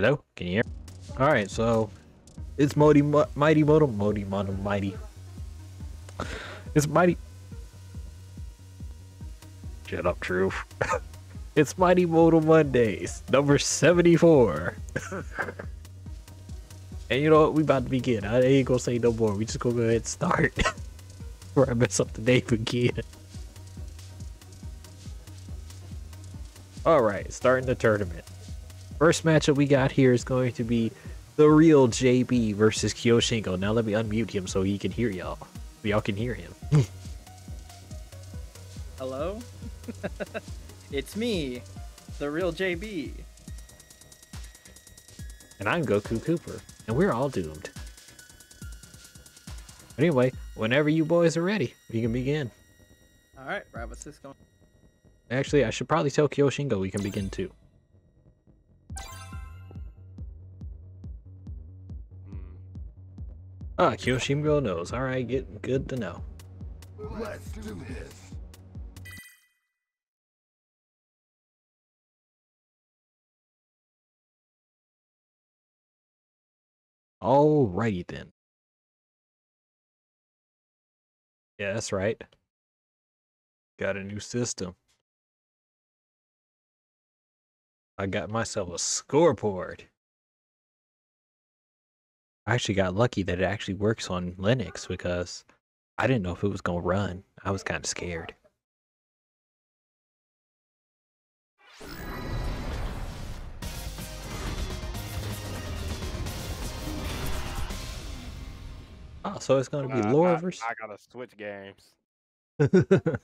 Hello? Can you hear? Alright, so it's Modi Mighty Moto Modi Moto Mighty. It's Mighty Shut up, Truth. it's Mighty Modem Mondays, number 74. and you know what? We about to begin. I ain't gonna say no more. We just gonna go ahead and start. Before I mess up the name again. Alright, starting the tournament. First matchup we got here is going to be the real JB versus Kyoshingo. Now let me unmute him so he can hear y'all. So y'all can hear him. Hello? it's me, the real JB. And I'm Goku Cooper, and we're all doomed. Anyway, whenever you boys are ready, we can begin. Alright, Rabbit Cisco. Actually, I should probably tell Kyoshingo we can begin too. Ah, Kyoshingo knows. Alright, get good to know. Let's do this. Alrighty then. Yeah, that's right. Got a new system. I got myself a scoreboard. I actually got lucky that it actually works on Linux because I didn't know if it was going to run. I was kind of scared. Oh, so it's going to be uh, Laura I, versus. I gotta switch games.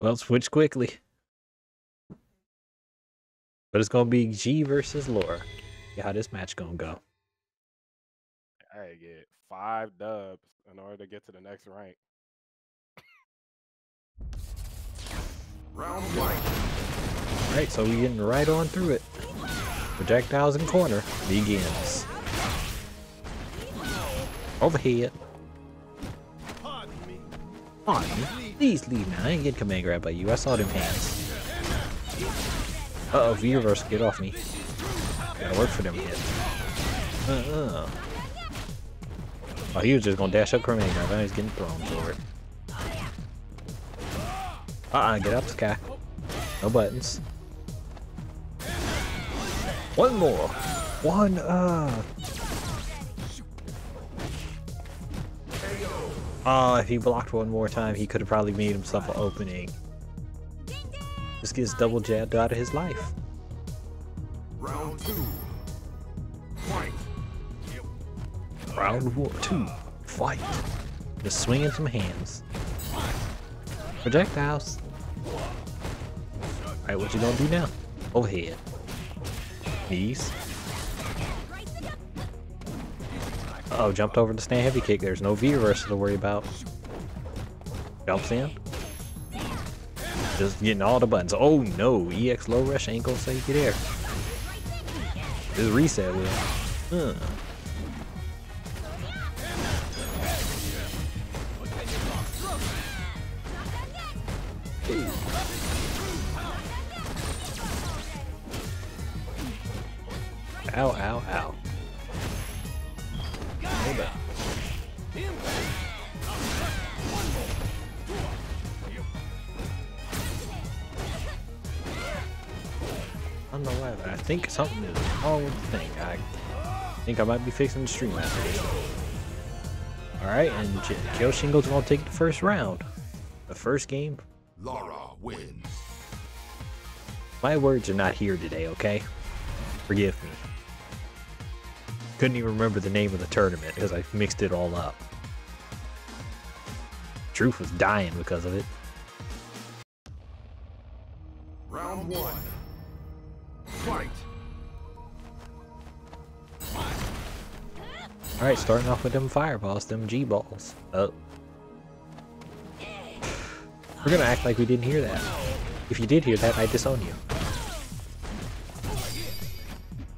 well, switch quickly. But it's going to be G versus Laura how this match gonna go. I get five dubs in order to get to the next rank. Round one. Alright, so we getting right on through it. Projectiles in corner begins. Overhead. On me. Please leave now. I ain't getting command grab by you. I saw them hands. Uh oh, V-reverse, get off me. Gotta work for them. Uh-uh. Oh, he was just gonna dash up Command Grab. Now he's getting thrown for it. Uh-uh, get up, Sky. No buttons. One more. One, uh... Oh, if he blocked one more time, he could have probably made himself an opening. Just gets double jabbed out of his life. Round two. Fight. Round two. Fight. Just swinging some hands. Projectiles. Alright, what you gonna do now? Overhead. Knees. Uh oh, jumped over the stand heavy kick. There's no V reversal to worry about. Jumps in. Just getting all the buttons. Oh no, EX low rush ain't gonna save you there. This reset will. Ow, ow, ow. Hold up. I don't know I think something is with thing. I think I might be fixing the stream after this. Alright, and Kyoshingo's gonna take the first round. The first game. Laura wins. My words are not here today, okay? Forgive me. Couldn't even remember the name of the tournament because I mixed it all up. Truth was dying because of it. Round one. Fight. Alright, starting off with them fireballs, them G-balls. Oh. We're gonna act like we didn't hear that. If you did hear that, I disown you.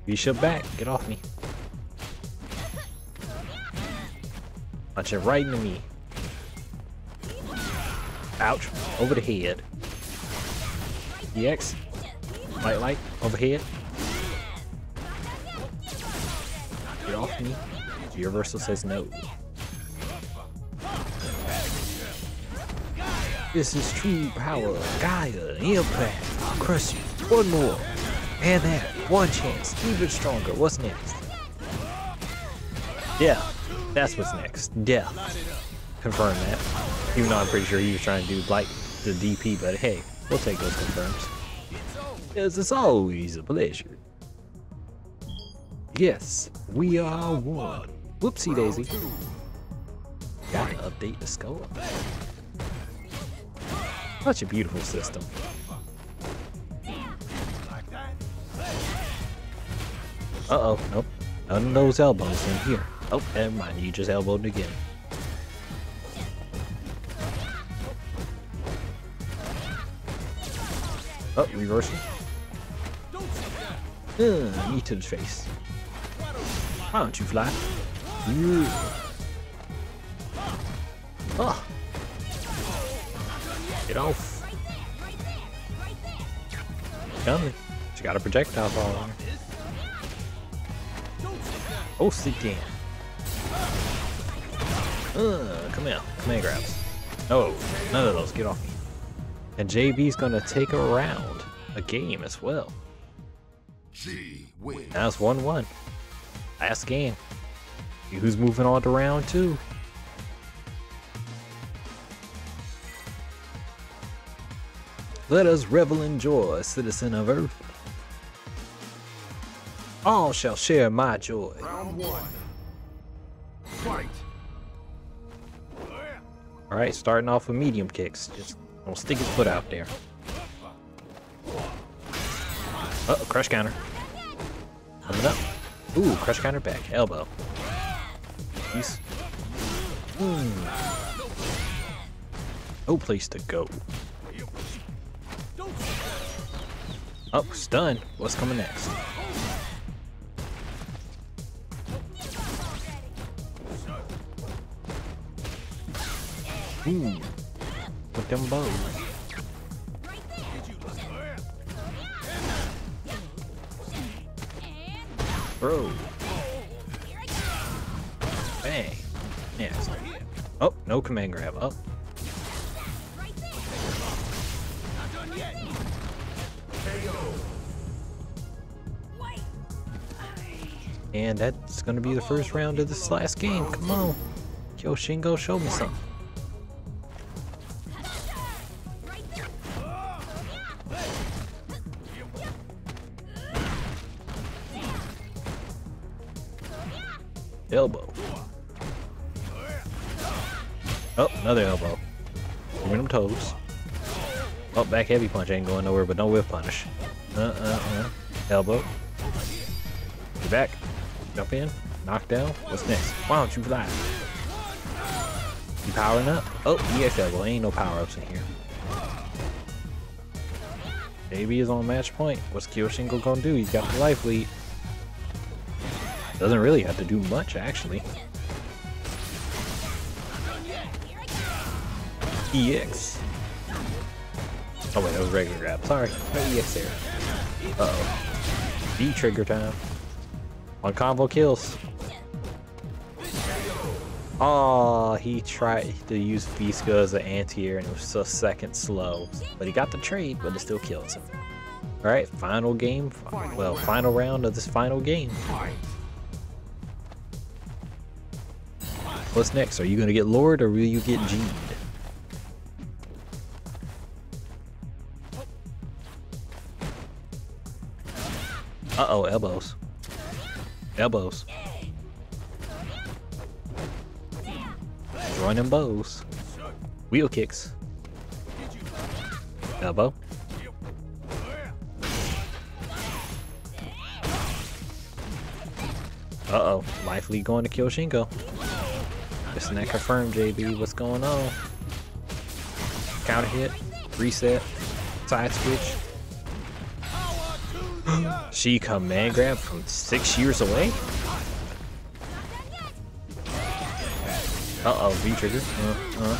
You should back. Get off me. Punch it right into me. Ouch. Over the head. EX. Light light. here Get off me. Universal says no. This is true power. Gaia, impact. Crush you. One more. And that. One chance. Even stronger. What's next? Yeah. That's what's next. Yeah. Confirm that. Even though I'm pretty sure he was trying to do like the DP, but hey, we'll take those confirms. Yes, it's always a pleasure. Yes, we are one. Whoopsie daisy. Gotta update the score. Such a beautiful system. Uh-oh, nope. None of those elbows in here. Oh, never mind, you just elbowed again. Oh, reversal. Uh, knee to the face. Why don't you fly? Yeah. Oh. Get off. Coming. She got a projectile on her. Oh, sit down. Uh, come here. Command grabs. No, none of those. Get off me. And JB's gonna take a round, a game as well. G win. Now it's 1 1. Last game. See who's moving on to round two. Let us revel in joy, citizen of Earth. All shall share my joy. Round one. Fight. Alright, starting off with medium kicks. Just don't stick his foot out there. Uh oh, crush counter. Coming up. Ooh, crush counter back. Elbow. Peace. Hmm. No place to go. Oh, stun. What's coming next? Ooh. With them bows. Bro. Yes. Oh, no command grab. Up. And that's gonna be the first round of this last game. Come on. Yo, Shingo, show me something. Back heavy punch ain't going nowhere, but no whip punish. Uh, uh, uh. Elbow. You're back. Jump in. Knock down. What's next? Why don't you fly? You powering up? Oh, EX elbow. Ain't no power ups in here. JB is on match point. What's Kyoshingo gonna do? He's got the life lead. Doesn't really have to do much, actually. EX. Oh wait, that was regular grab. Sorry, EX there. Uh oh. V trigger time. On combo kills. Oh, he tried to use Visca as an anti-air and it was a second slow. But he got the trade, but it still kills him. Alright, final game. Well, final round of this final game. What's next? Are you going to get Lord or will you get G'd? Uh-oh, elbows. Elbows. Throwing them bows. Wheel kicks. Elbow. Uh-oh. Life lead going to kill Shingo. Just that confirmed, JB. What's going on? Counter hit. Reset. Side switch. she command grab from six years away? Uh-oh, V-trigger. Uh, uh.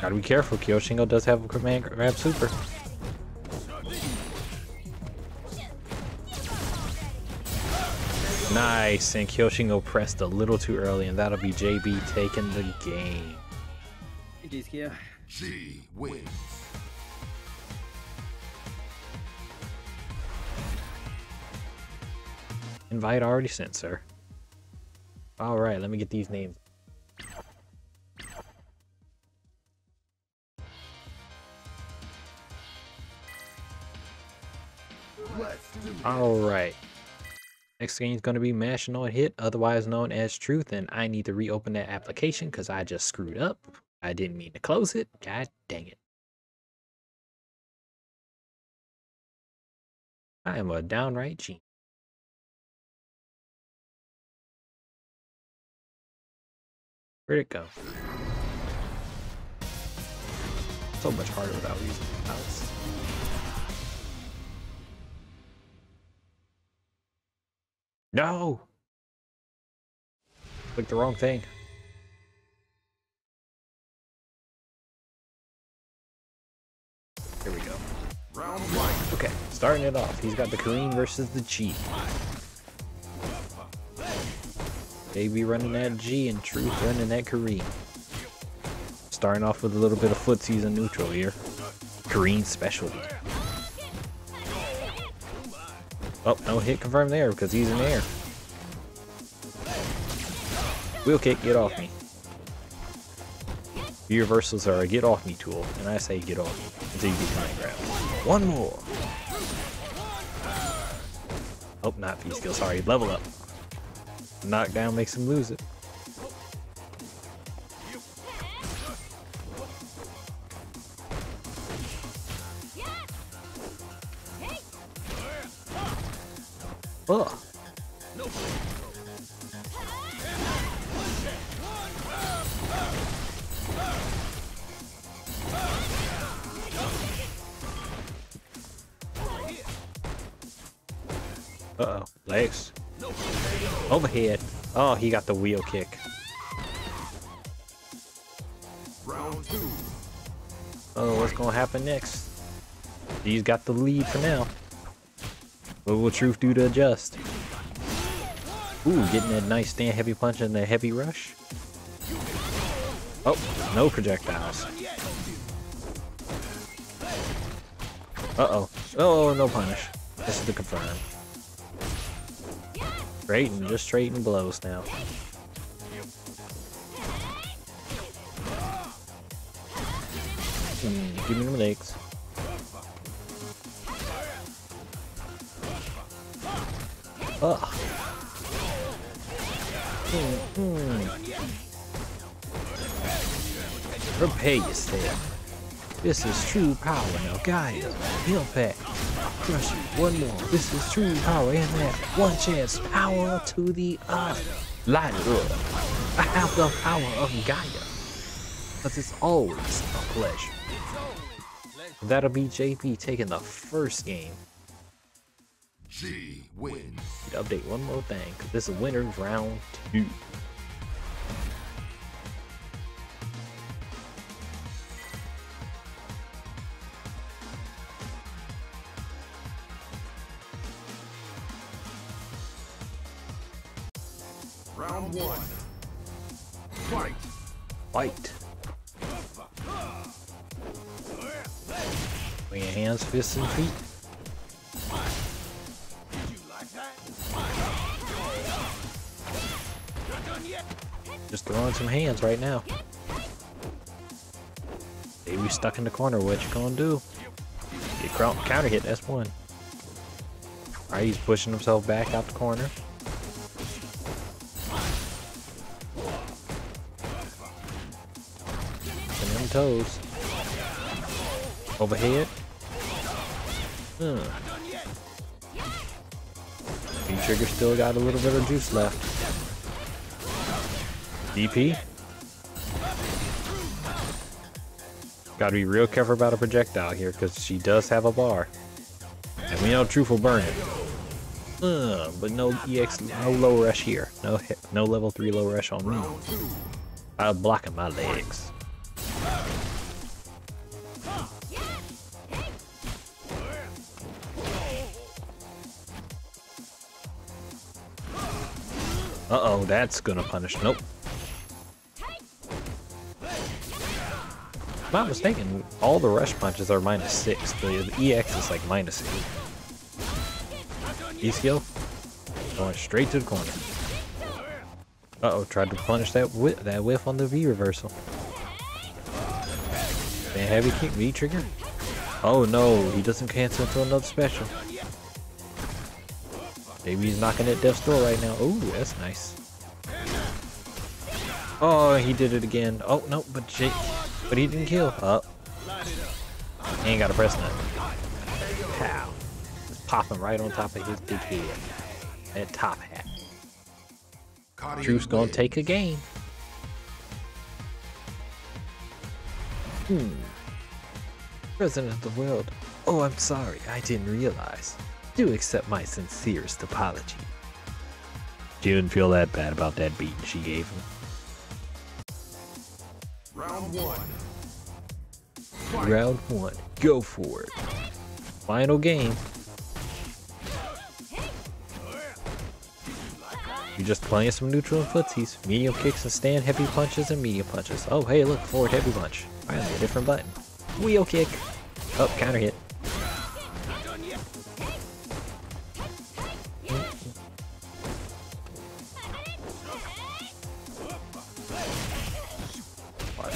Gotta be careful, Kyoshingo does have a command grab super. Nice, and Kyoshingo pressed a little too early, and that'll be JB taking the game. GG's, G wins. Invite already sent, sir. Alright, let me get these names. Let's do it. Alright. Next game is going to be Mashinoid Hit, otherwise known as Truth, and I need to reopen that application because I just screwed up. I didn't mean to close it. God dang it. I am a downright genius. Where'd it go? So much harder without using the mouse. No! Clicked the wrong thing. Here we go. Round one. Okay, starting it off. He's got the Karin versus the G. JB running that G and Truth running that Karin. Starting off with a little bit of footsies and neutral here. Karin specialty. Oh, no hit confirmed there because he's in air. Wheel kick, get off me. Your reversals are a get off me tool, and I say get off until you get my grab. One more. Oh, not V skill, sorry, level up. Knockdown makes him lose it. Ugh. Oh, he got the wheel kick. Round two. Oh, what's gonna happen next? He's got the lead for now. What will Truth do to adjust? Ooh, getting that nice stand heavy punch and the heavy rush. Oh, no projectiles. Uh-oh. Oh, no punish. This is the confirm. Straighten, just straighten blows now. Hmm, give me them legs. Ugh. Hmm, hmm. Prepare yourself. This is true power now, Gaia. Impact. Crush it. One more. This is true power in that. One chance. Power to the eye. Light it up. I have the power of Gaia. Because it's always a pleasure. That'll be JB taking the first game. G wins. Update one more thing, because this is winner's round two. Just throwing some hands right now. Baby stuck in the corner. What you gonna do? Get counter hit. That's one. Alright, he's pushing himself back out the corner. And toes. Overhead. Hmm. V-Trigger still got a little bit of juice left. DP. Gotta be real careful about a projectile here, because she does have a bar. And we know Truth will burn it. Uh, but no EX, no low rush here. No no level 3 low rush on me. I'm blocking my legs. Uh oh, that's gonna punish. Nope. If I'm not mistaken, all the rush punches are minus six. The, the EX is like minus eight. E skill going straight to the corner. Uh oh, tried to punish that whip, that whiff on the V reversal. And heavy kick V trigger. Oh no, he doesn't cancel into another special. Maybe he's knocking at death's door right now. Oh, that's nice. Oh, he did it again. Oh no, but Jake, but he didn't kill. Oh, he ain't got to press nothing. Pow! Just popping right on top of his big head. That top hat. Drew's gonna take a game. Hmm. President of the world. Oh, I'm sorry. I didn't realize. Do accept my sincerest apology. She didn't feel that bad about that beating she gave him. Round one. Fight. Round one. Go for it. Final game. You're just playing some neutral and footsies. Medium kicks and stand heavy punches and medium punches. Oh, hey, look, forward heavy punch. Finally, a different button. Wheel kick. Oh, counter hit.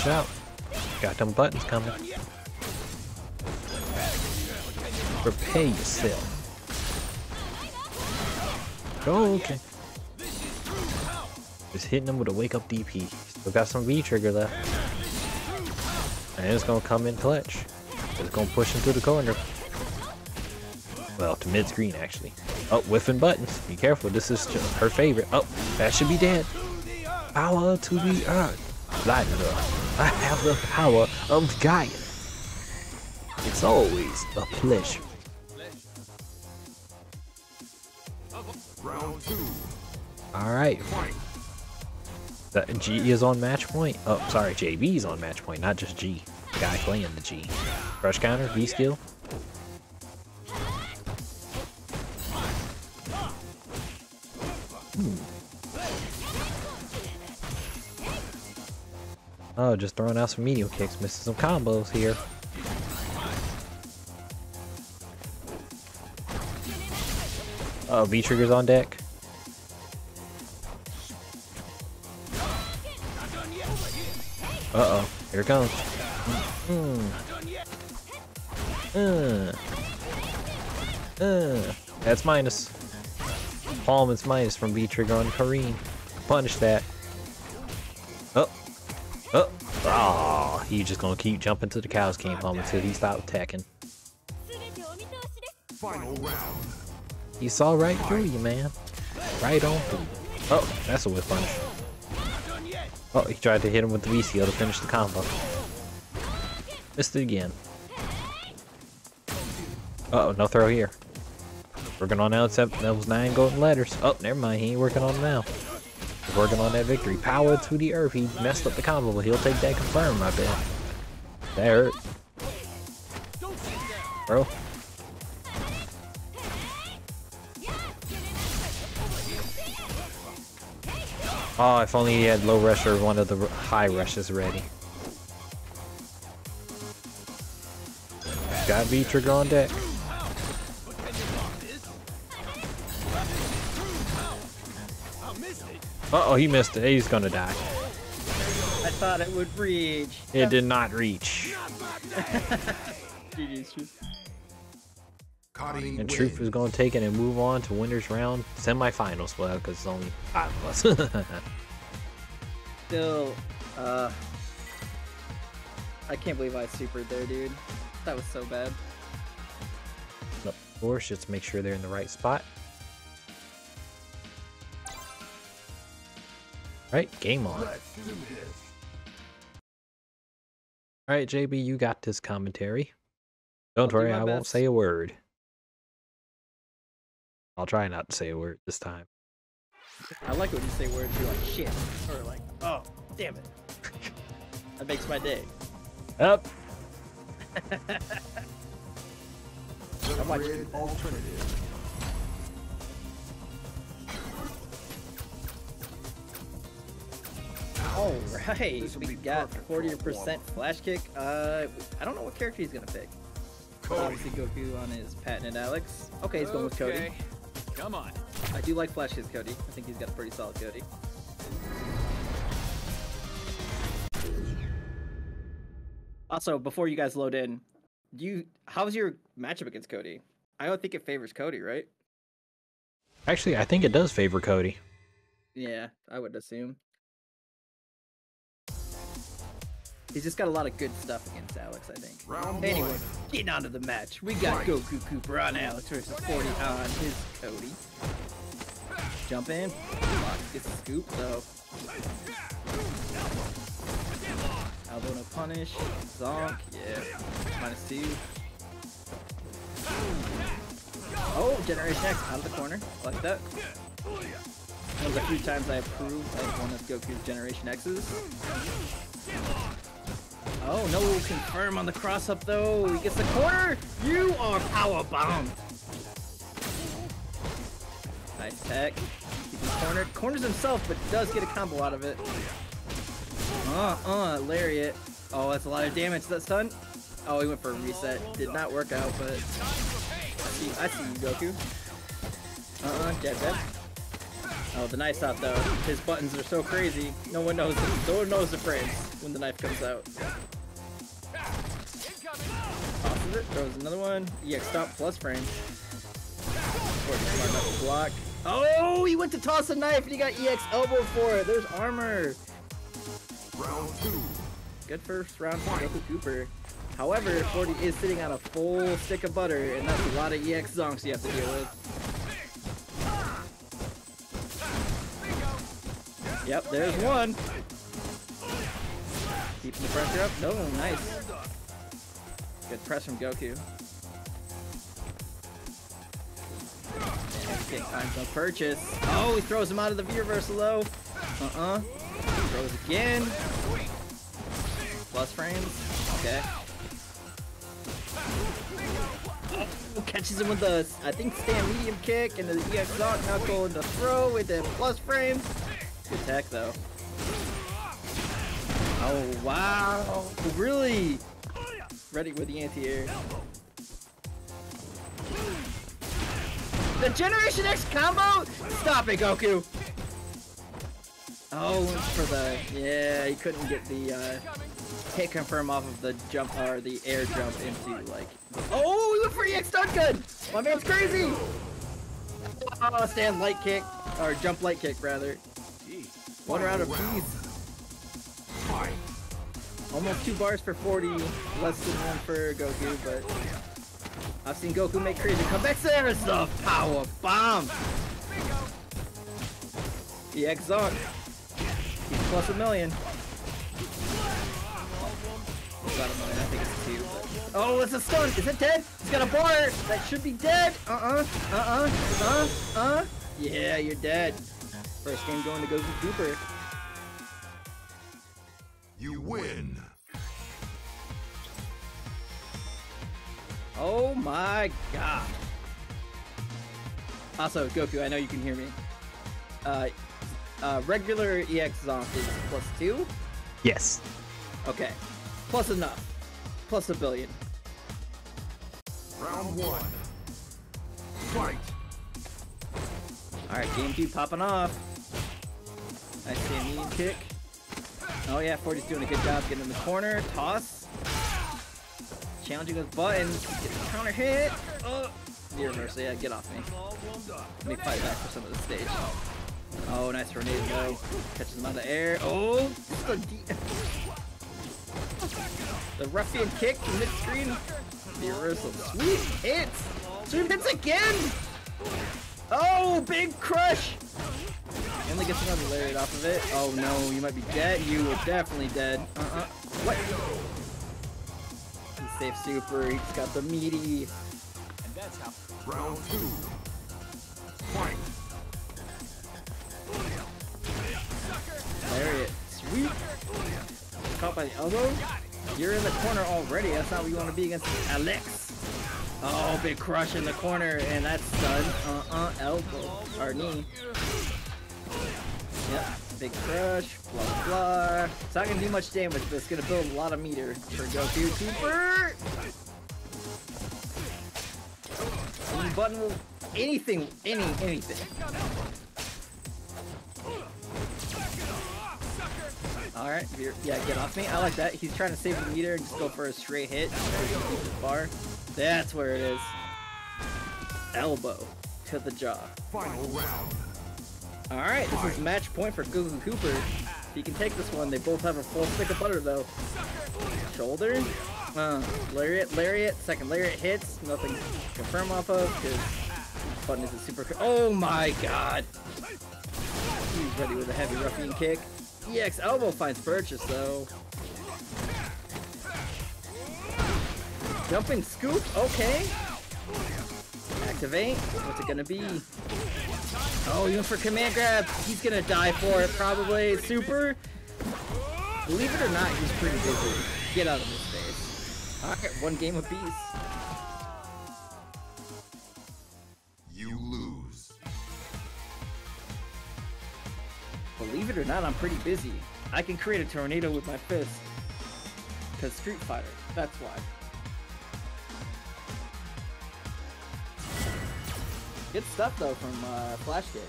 Watch out. Got them buttons coming. Prepare yourself. Oh, okay. Just hitting them with a wake up DP. Still got some V trigger left. And it's gonna come in clutch. It's gonna push him through the corner. Well, to mid screen actually. Oh, whiffing buttons. Be careful, this is her favorite. Oh, that should be dead. Power to the earth. Light it up. I have the power of Gaia. It's always a pleasure. Round two. Alright, G is on match point. Oh, sorry, JB is on match point, not just G. Guy playing the G. Rush counter, V skill. Oh, just throwing out some medium kicks, missing some combos here. Oh, V triggers on deck. Uh oh, here it comes. Mm. Uh. That's minus. Palm is minus from V trigger on Karin. Punish that. He's just gonna keep jumping to the cows came home until he stopped attacking. Final round. He saw right through you, man. Right on through. you. Oh, that's a whip punish. Oh, he tried to hit him with the V VCO to finish the combo. Missed it again. Uh oh, no throw here. Working on now, except those nine golden letters. Oh, never mind, he ain't working on them now. Working on that victory. Power to the earth. He messed up the combo, but he'll take that confirm, I bet. That hurt. Bro. Oh, if only he had low rush or one of the high rushes ready. Got V trigger on deck. Uh oh, he missed it. He's gonna die. I thought it would reach. It did not reach. GG's Truth. And Truth is gonna take it and move on to winners round semifinals. Well, because it's only five of us. Still, uh, I can't believe I supered there, dude. That was so bad. of course, just make sure they're in the right spot. Right, game on. Let's do this. All right, JB, you got this commentary. Don't I'll worry, my I won't say a word. I'll try not to say a word this time. I like when you say words you're like shit or like oh damn it. that makes my day. Up. The watched grid alternative. All right, This'll we be got perfect for a 40% flash kick. Uh, I don't know what character he's gonna pick. Cody. Obviously, Goku on his patented Alex. Okay, he's going with Cody. Okay. Come on. I do like flash kicks, Cody. I think he's got a pretty solid Cody. Also, before you guys load in, do you how's your matchup against Cody? I don't think it favors Cody, right? Actually, I think it does favor Cody. Yeah, I would assume. He's just got a lot of good stuff against Alex, I think. Round Anyway, one. getting on to the match. We got Fight. Goku Cooper on Alex versus 40 on his Cody. Jump in. Block gets the scoop, though. Elbow no punish. Zonk. Yeah. Minus two. Oh, Generation X out of the corner. Like that. One of the few times I approve of one of Goku's Generation X's. Oh, no confirm on the cross up though. He gets the corner. You are power bombed. Nice tech. Keep him cornered. Corners himself, but does get a combo out of it. Uh, uh, lariat. Oh, that's a lot of damage. That stun. Oh, he went for a reset. Did not work out, but I see, I see you, Goku. Uh-uh, jab jab. Oh, the knife out though. His buttons are so crazy. No one knows. No one knows the frames when the knife comes out. Tosses it. Throws another one. EX stop plus frame. Forty smart enough to block. Oh, he went to toss a knife and he got EX elbow for it. There's armor. Round two. Good first round for Goku Cooper. However, 40 is sitting on a full stick of butter, and that's a lot of EX zonks you have to deal with. Yep, there's one. Keeping the pressure up. No, nice. Good press from Goku. Get times no purchase. Oh, he throws him out of the V reversal though. Uh-uh. Throws again. Plus frames. Okay. Oh, catches him with the, I think, stand medium kick and the EX Zonk knuckle and the throw with the plus frames. Tech though. Oh wow! Really? Ready with the anti-air. The Generation X combo? Stop it, Goku! Oh, for the yeah, he couldn't get the uh, hit confirm off of the jump or the air jump into like. Oh, he went for EX stun gun! My man's crazy! Oh, stand light kick or jump light kick rather. One round of peace. Fight. Almost two bars for 40, less than one for Goku, but I've seen Goku make crazy comebacks there and stuff. Power bomb. EX Zonk. He's plus a million. About a million, I think it's two. But... Oh, it's a stun. Is it dead? He's got a bar. That should be dead. Uh-uh. Uh-uh. Uh-uh. Uh. Yeah, you're dead. First game going to Goku Cooper. You win. Oh my god. Also, Goku, I know you can hear me. Uh, uh, regular EX Zonk is plus two? Yes. Okay. Plus enough. Plus a billion. Round one. Fight. Alright, game two popping off. Nice stand medium kick. Oh yeah, 40's doing a good job getting in the corner. Toss. Challenging those buttons. Get the counter hit. Oh, the reversal. Yeah, get off me. Let me fight back for some of the stage. Oh, nice tornado though. Catches him out of the air. Oh, the, the ruffian kick mid screen. The reversal. Sweet hits. Sweet hits again. Oh, big crush. Only gets another lariat off of it. Oh no, you might be dead. You are definitely dead. Uh-uh. What? He's safe super. He's got the meaty. And that's how. Round two. Fight. Lariat. Sweet. Caught by the elbow. You're in the corner already. That's not what you want to be against Alex. Oh, big crush in the corner, and that's done. Uh-uh, elbow. Or knee. Yep, big crush, blah blah. It's not gonna do much damage, but it's gonna build a lot of meter for Goku Cooper. Any button will anything, any anything. Alright, yeah, get off me. I like that. He's trying to save the meter and just go for a straight hit. bar. That's where it is. Elbow to the jaw. Final round. Alright, this is match point for Goku Cooper. He can take this one, they both have a full stick of butter though. Shoulder. Uh, lariat, lariat, second lariat hits. Nothing to confirm off of because button isn't super. Oh my god! He's ready with a heavy ruffian kick. EX elbow finds purchase though. Jumping scoop, okay. Activate. What's it gonna be? Oh, he went for command grab. He's gonna die for it, probably. Super. Believe it or not, he's pretty busy. Get out of his face. Alright, one game of apiece. You lose. Believe it or not, I'm pretty busy. I can create a tornado with my fist. Cause Street Fighter, that's why. Good stuff though from uh, Flash Game.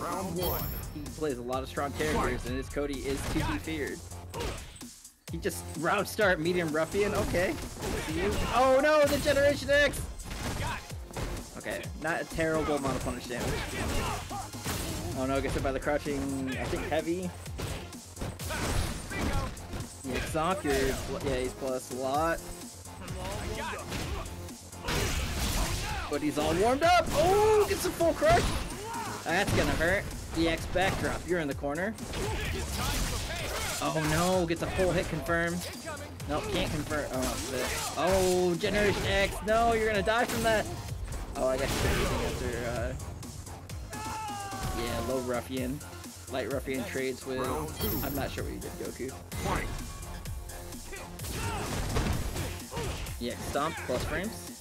Round one. He plays a lot of strong characters, and his Cody is to be feared. He just round start medium ruffian. Okay. Oh no, the Generation X. Okay, not a terrible amount of punish damage. Oh no, gets hit by the crouching. I think heavy. Yeah, Zonk, yeah, he's plus a lot. But he's all warmed up. Oh, gets a full crush. That's gonna hurt. EX backdrop, you're in the corner. Oh no, gets a full hit confirmed. Nope, can't confirm. Oh, oh, Generation X. No, you're gonna die from that. Oh, I guess using after. Uh... Yeah, low ruffian, light ruffian trades with. I'm not sure what you did, Goku. Yeah, stomp plus frames.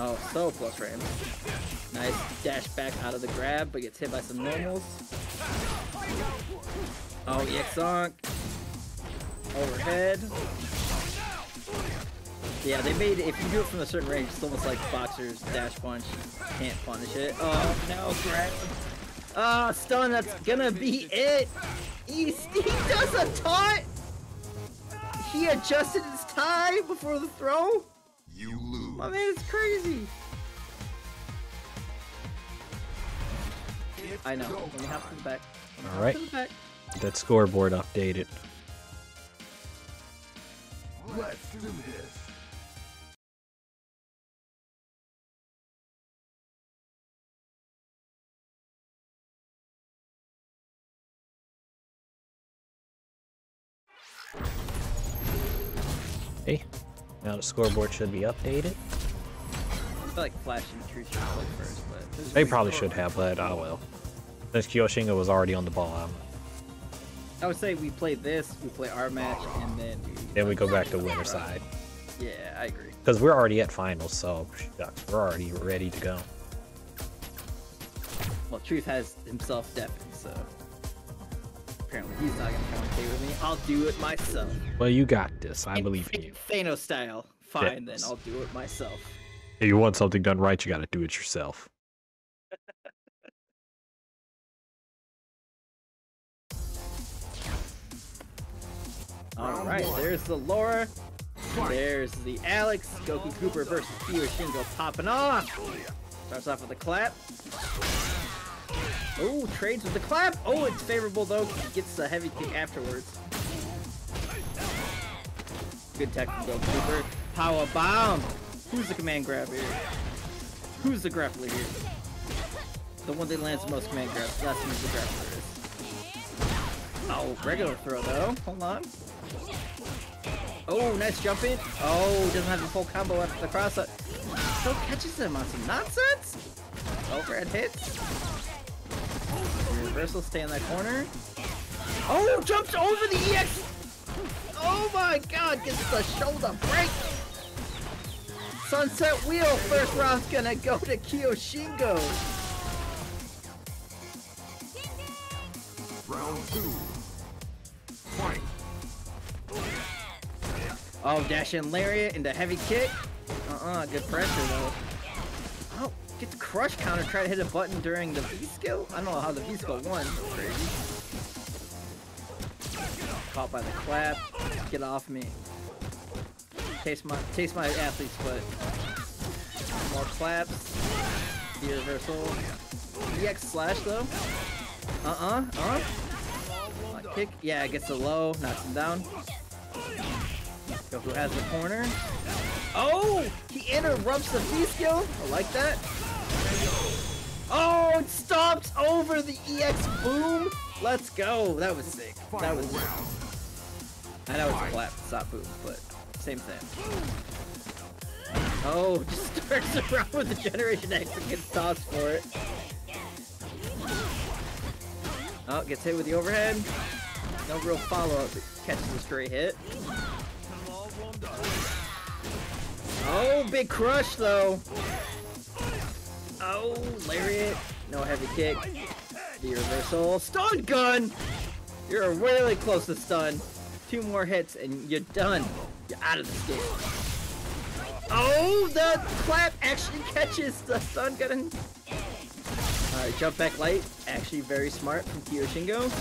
Oh, so plus frames. Nice dash back out of the grab, but gets hit by some normals. Oh, EX Zonk. Overhead. Yeah, they made if you do it from a certain range, it's almost like boxers dash punch. Can't punish it. Oh no, grab. Ah, stun. That's gonna be it. He, he does a taunt. He adjusted his tie before the throw. You lose. My man is crazy. I know. Let me hop to the back. All right, back. that scoreboard updated. Let's do this. Hey, now the scoreboard should be updated. I feel like Flash and Truth should play first, but They probably should have, but I will. Since Kyoshingo was already on the ball, um, I would say we play this, we play our match, and then we. then we go back to winner side. Yeah, I agree. Because we're already at finals, so shucks, we're already ready to go. Well, Truth has himself deafened, so apparently he's not gonna commentate with me. I'll do it myself. Well, you got this. I believe in you. Thanos style. Fine, then I'll do it myself. If you want something done right, you got to do it yourself. All right, there's the Laura. There's the Alex. Goku Cooper versus Kyo Shingo popping off. Starts off with a clap. Oh, trades with the clap. Oh, it's favorable though. Gets the heavy kick afterwards. Good tech from Goku Cooper. Power bomb. Who's the command grab here? Who's the grappler here? The one that lands the most command grabs. That's who the grappler is. Oh, regular throw though. Hold on. Oh, nice jump in. Oh, doesn't have the full combo after the cross up. Still catches him on some nonsense. Overhead hits. Reversal, stay in that corner. Oh, jumps over the EX! Oh my god, gets the shoulder break! Sunset Wheel, first round's gonna go to Kyoshingo. Round two. Fight. Oh, dash in Lariat into heavy kick. Uh-uh, good pressure though. Get the crush counter. Try to hit a button during the V skill. I don't know how the V skill won. Crazy. Caught by the clap. Get off me. Taste my taste my athlete's foot. More claps. The reversal. EX slash though. Uh-uh. Uh. Uh, kick. Yeah, it gets a low. Knocks him down. Goku has the corner. Oh! He interrupts the V skill. I like that. Oh, it stops over the EX boom. Let's go. That was sick. That was sick. I know it's a clap, stop boom, but same thing. Oh, just starts around with the Generation X and gets tossed for it. Oh, gets hit with the overhead. No real follow-up. It catches a straight hit. Oh, big crush though. Oh, lariat. No heavy kick. The reversal. Stun gun! You're really close to stun. Two more hits and you're done. You're out of this game. Oh, the clap actually catches the stun gun. Alright, jump back light. Actually very smart from Kyoshingo.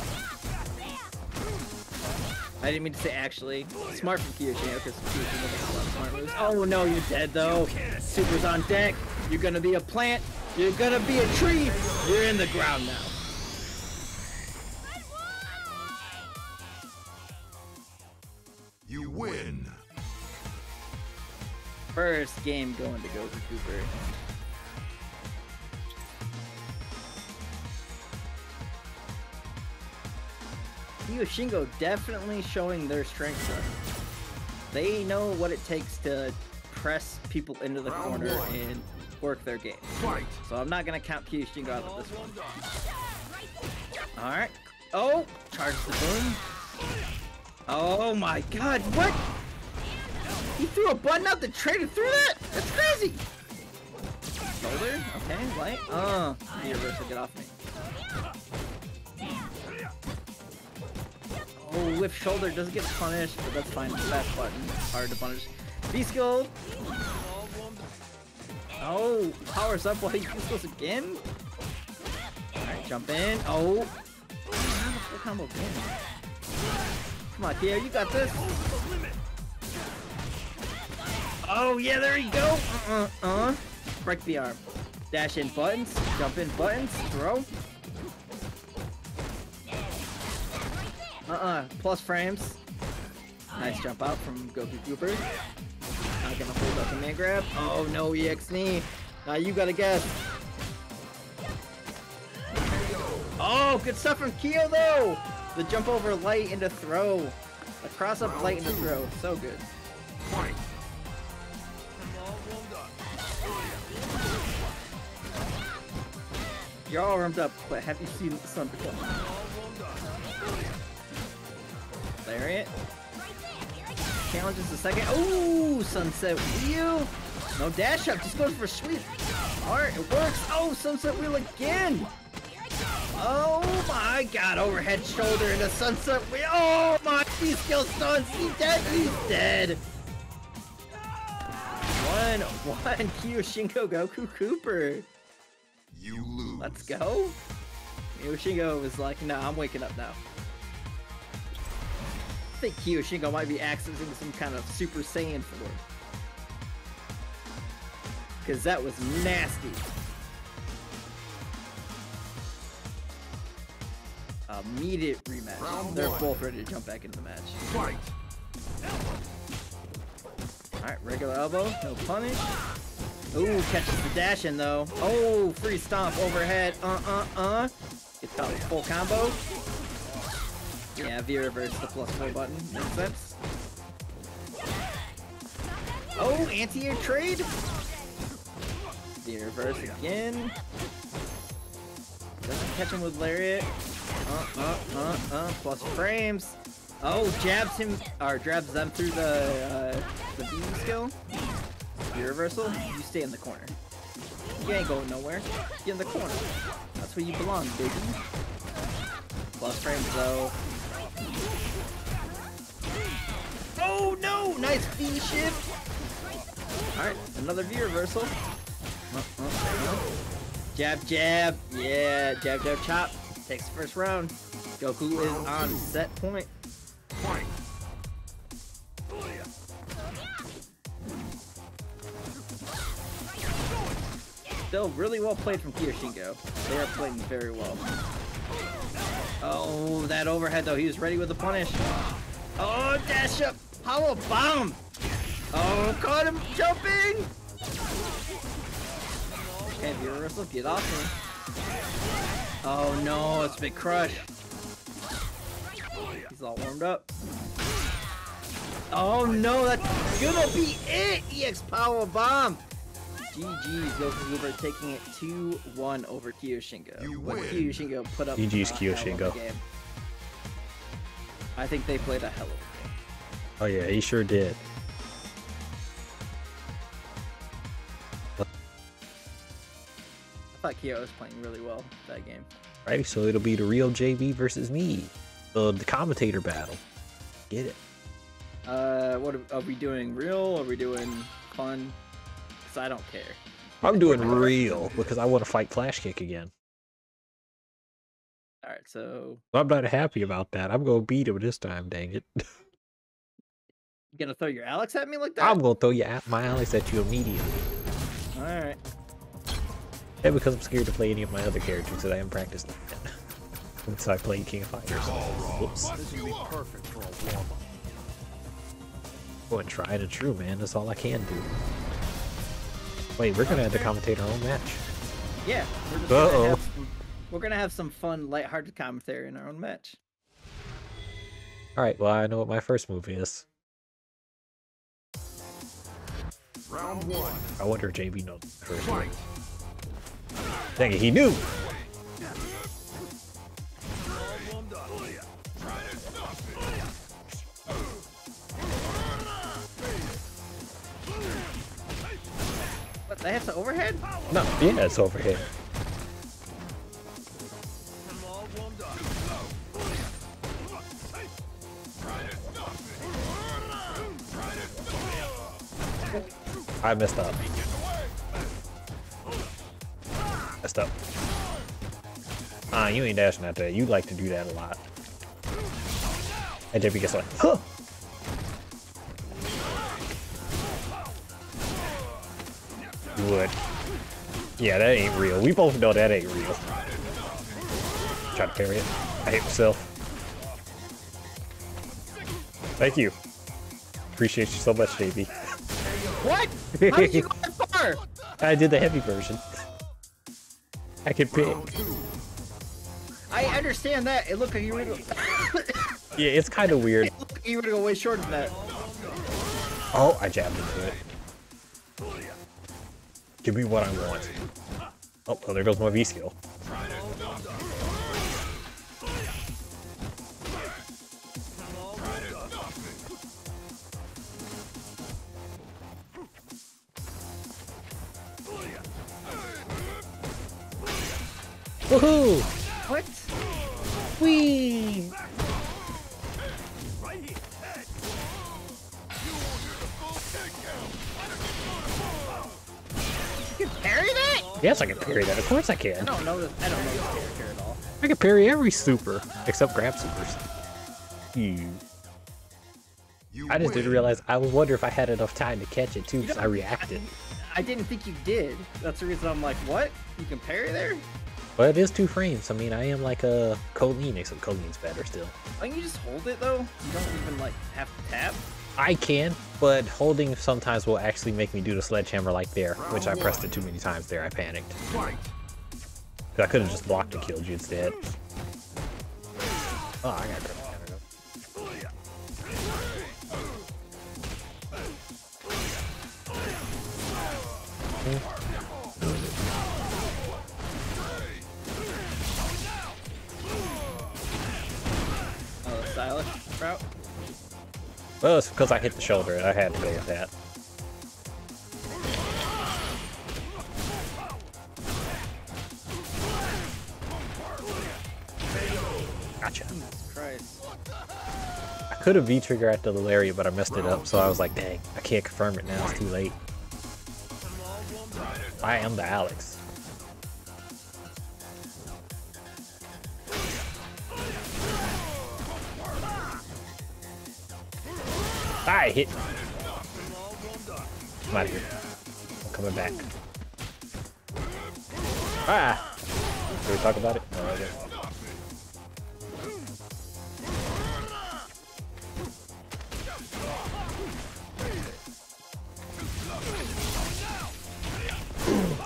I didn't mean to say actually. Smart from Kyoshingo because Kyoshingo makes a lot of smart moves. Oh no, you're dead though. Super's on deck. You're gonna be a plant. You're gonna be a tree. You're in the ground now. You win. First game going to Goku Cooper. Kyoshingo definitely showing their strength. though. They know what it takes to press people into the Round corner one. and work their game. Fight. So I'm not gonna count Kyoshingo out of this one. Alright. Oh! Charge the boom. Oh my god, what? He threw a button out the traitor through that? That's crazy! Shoulder? Okay, light. Uh, the reversal, get off me. Oh, with shoulder doesn't get punished, but that's fine. Fast button, hard to punish. V skill. Oh, powers up while he uses again. Alright, jump in. Oh. Combo again. Come on, Kyo, you got this. Oh, yeah, there you go. Uh, uh, uh. Break the arm. Dash in buttons, jump in buttons, throw. Uh-uh, plus frames. Nice jump out from Goku Cooper. Gonna hold up the man grab. Oh no, EX knee. Now you gotta guess. Oh, good stuff from Kyo though! The jump over light into throw. The cross up light into throw. So good. You're all warmed up, but have you seen the sun before? Lariat. Challenges the second. Ooh, Sunset Wheel. No dash up, just goes for sweep. Alright, it works. Oh, Sunset Wheel again. Oh my god, overhead shoulder a Sunset Wheel. Oh my, he skill stuns. He's dead, he's dead. One, one, Kyoshingo Goku Cooper. You lose. Let's go. Kyoshingo was like, nah, I'm waking up now. I think Kyoshingo might be accessing some kind of Super Saiyan form. Because that was nasty. Immediate rematch. Round They're one. both ready to jump back into the match. Fight. Alright, regular elbow, no punish. Ooh, catches the dash in though. Oh, free stomp overhead. Uh uh uh. Gets caught with full combo. Yeah, V reverse the plus four button. Makes sense. Oh, anti-air trade. V reverse again. Doesn't catch him with lariat. Uh uh uh uh. Plus frames. Oh, jabs him or grabs them through the uh, the beam skill. V reversal. You stay in the corner. You ain't going nowhere. Get in the corner. That's where you belong, baby. Plus frames though. Oh no! Nice V shift. All right, another V reversal. Uh, uh. Jab, jab. Yeah, jab, jab, chop. Takes the first round. Goku is on set point. Fight. Still really well played from Kyoshingo. They are playing very well. Oh, that overhead though. He was ready with the punish. Oh, dash up. Power bomb. Oh, caught him jumping. Okay, V reversal. Get off me. Oh no, it's Big Crush. He's all warmed up. Oh no, that's gonna be it! EX Power Bomb! GG's Goku Goober taking it 2-1 over Kyoshingo. You What win. Kyoshingo put up GG's a I think they played a hell of a game. Oh yeah, he sure did. I thought Kyo was playing really well that game. Right, so it'll be the real JB versus me. The commentator battle. Get it. Uh, what are, are we doing? Real? Are we doing fun? Because I don't care. I'm doing real because I want to fight Flash Kick again. Alright, so I'm not happy about that. I'm gonna beat him this time, dang it. you gonna throw your Alex at me like that? I'm gonna throw you at my Alex at you immediately. Alright. And because I'm scared to play any of my other characters because I haven't practiced them yet. Since I played King of Fighters. Whoops. This will be perfect for a warm up. Going tried and true, man. That's all I can do. Wait, we're gonna have to commentate our own match. Yeah, we're just we're gonna have some fun, lighthearted commentary in our own match. Alright, well, I know what my first move is. Round one. I wonder if JB knows the first Fight. move. Dang it, he knew! What, they have the overhead? No, yeah, it's overhead. I messed up. Messed up. Ah, you ain't dashing out there. You like to do that a lot. And JB gets like, huh! You would. Yeah, that ain't real. We both know that ain't real. Try to parry it. I hate myself. Thank you. Appreciate you so much, JB. What? How did you go that far? I did the heavy version. I could pick. I understand that. It looked like you were gonna, Yeah, it's kind of weird. like you were gonna go way shorter than that. Oh, I jabbed into it. Give me what I want. Oh, well, there goes my V skill. Woohoo! What? Whee! You can parry that? Yes, I can parry that. Of course I can. I can. don't know this. I don't know this character at all. I can parry every super except grab supers. You. You I just didn't win. realize. I was wondering if I had enough time to catch it too, because I don't- reacted. I didn't think you did. That's the reason I'm like, what? You can parry there? But it is two frames. I mean, I am like a Colleen, except Colleen's better still. Why don't you just hold it though? You don't even like have to tap. I can, but holding sometimes will actually make me do the sledgehammer like there, which I pressed it too many times there. I panicked. Fight. 'Cause I could have just blocked and killed you instead. Oh, I got grab Oh, hmm. route? Well, it's because I hit the shoulder. I had to go with that. Gotcha. I could have V-trigger after the Lariat, but I messed it up, so I was like, dang, I can't confirm it now. It's too late. I am the Alex. I hit. I'm out of here. I'm coming back. Ah! Can we talk about it? Oh, okay.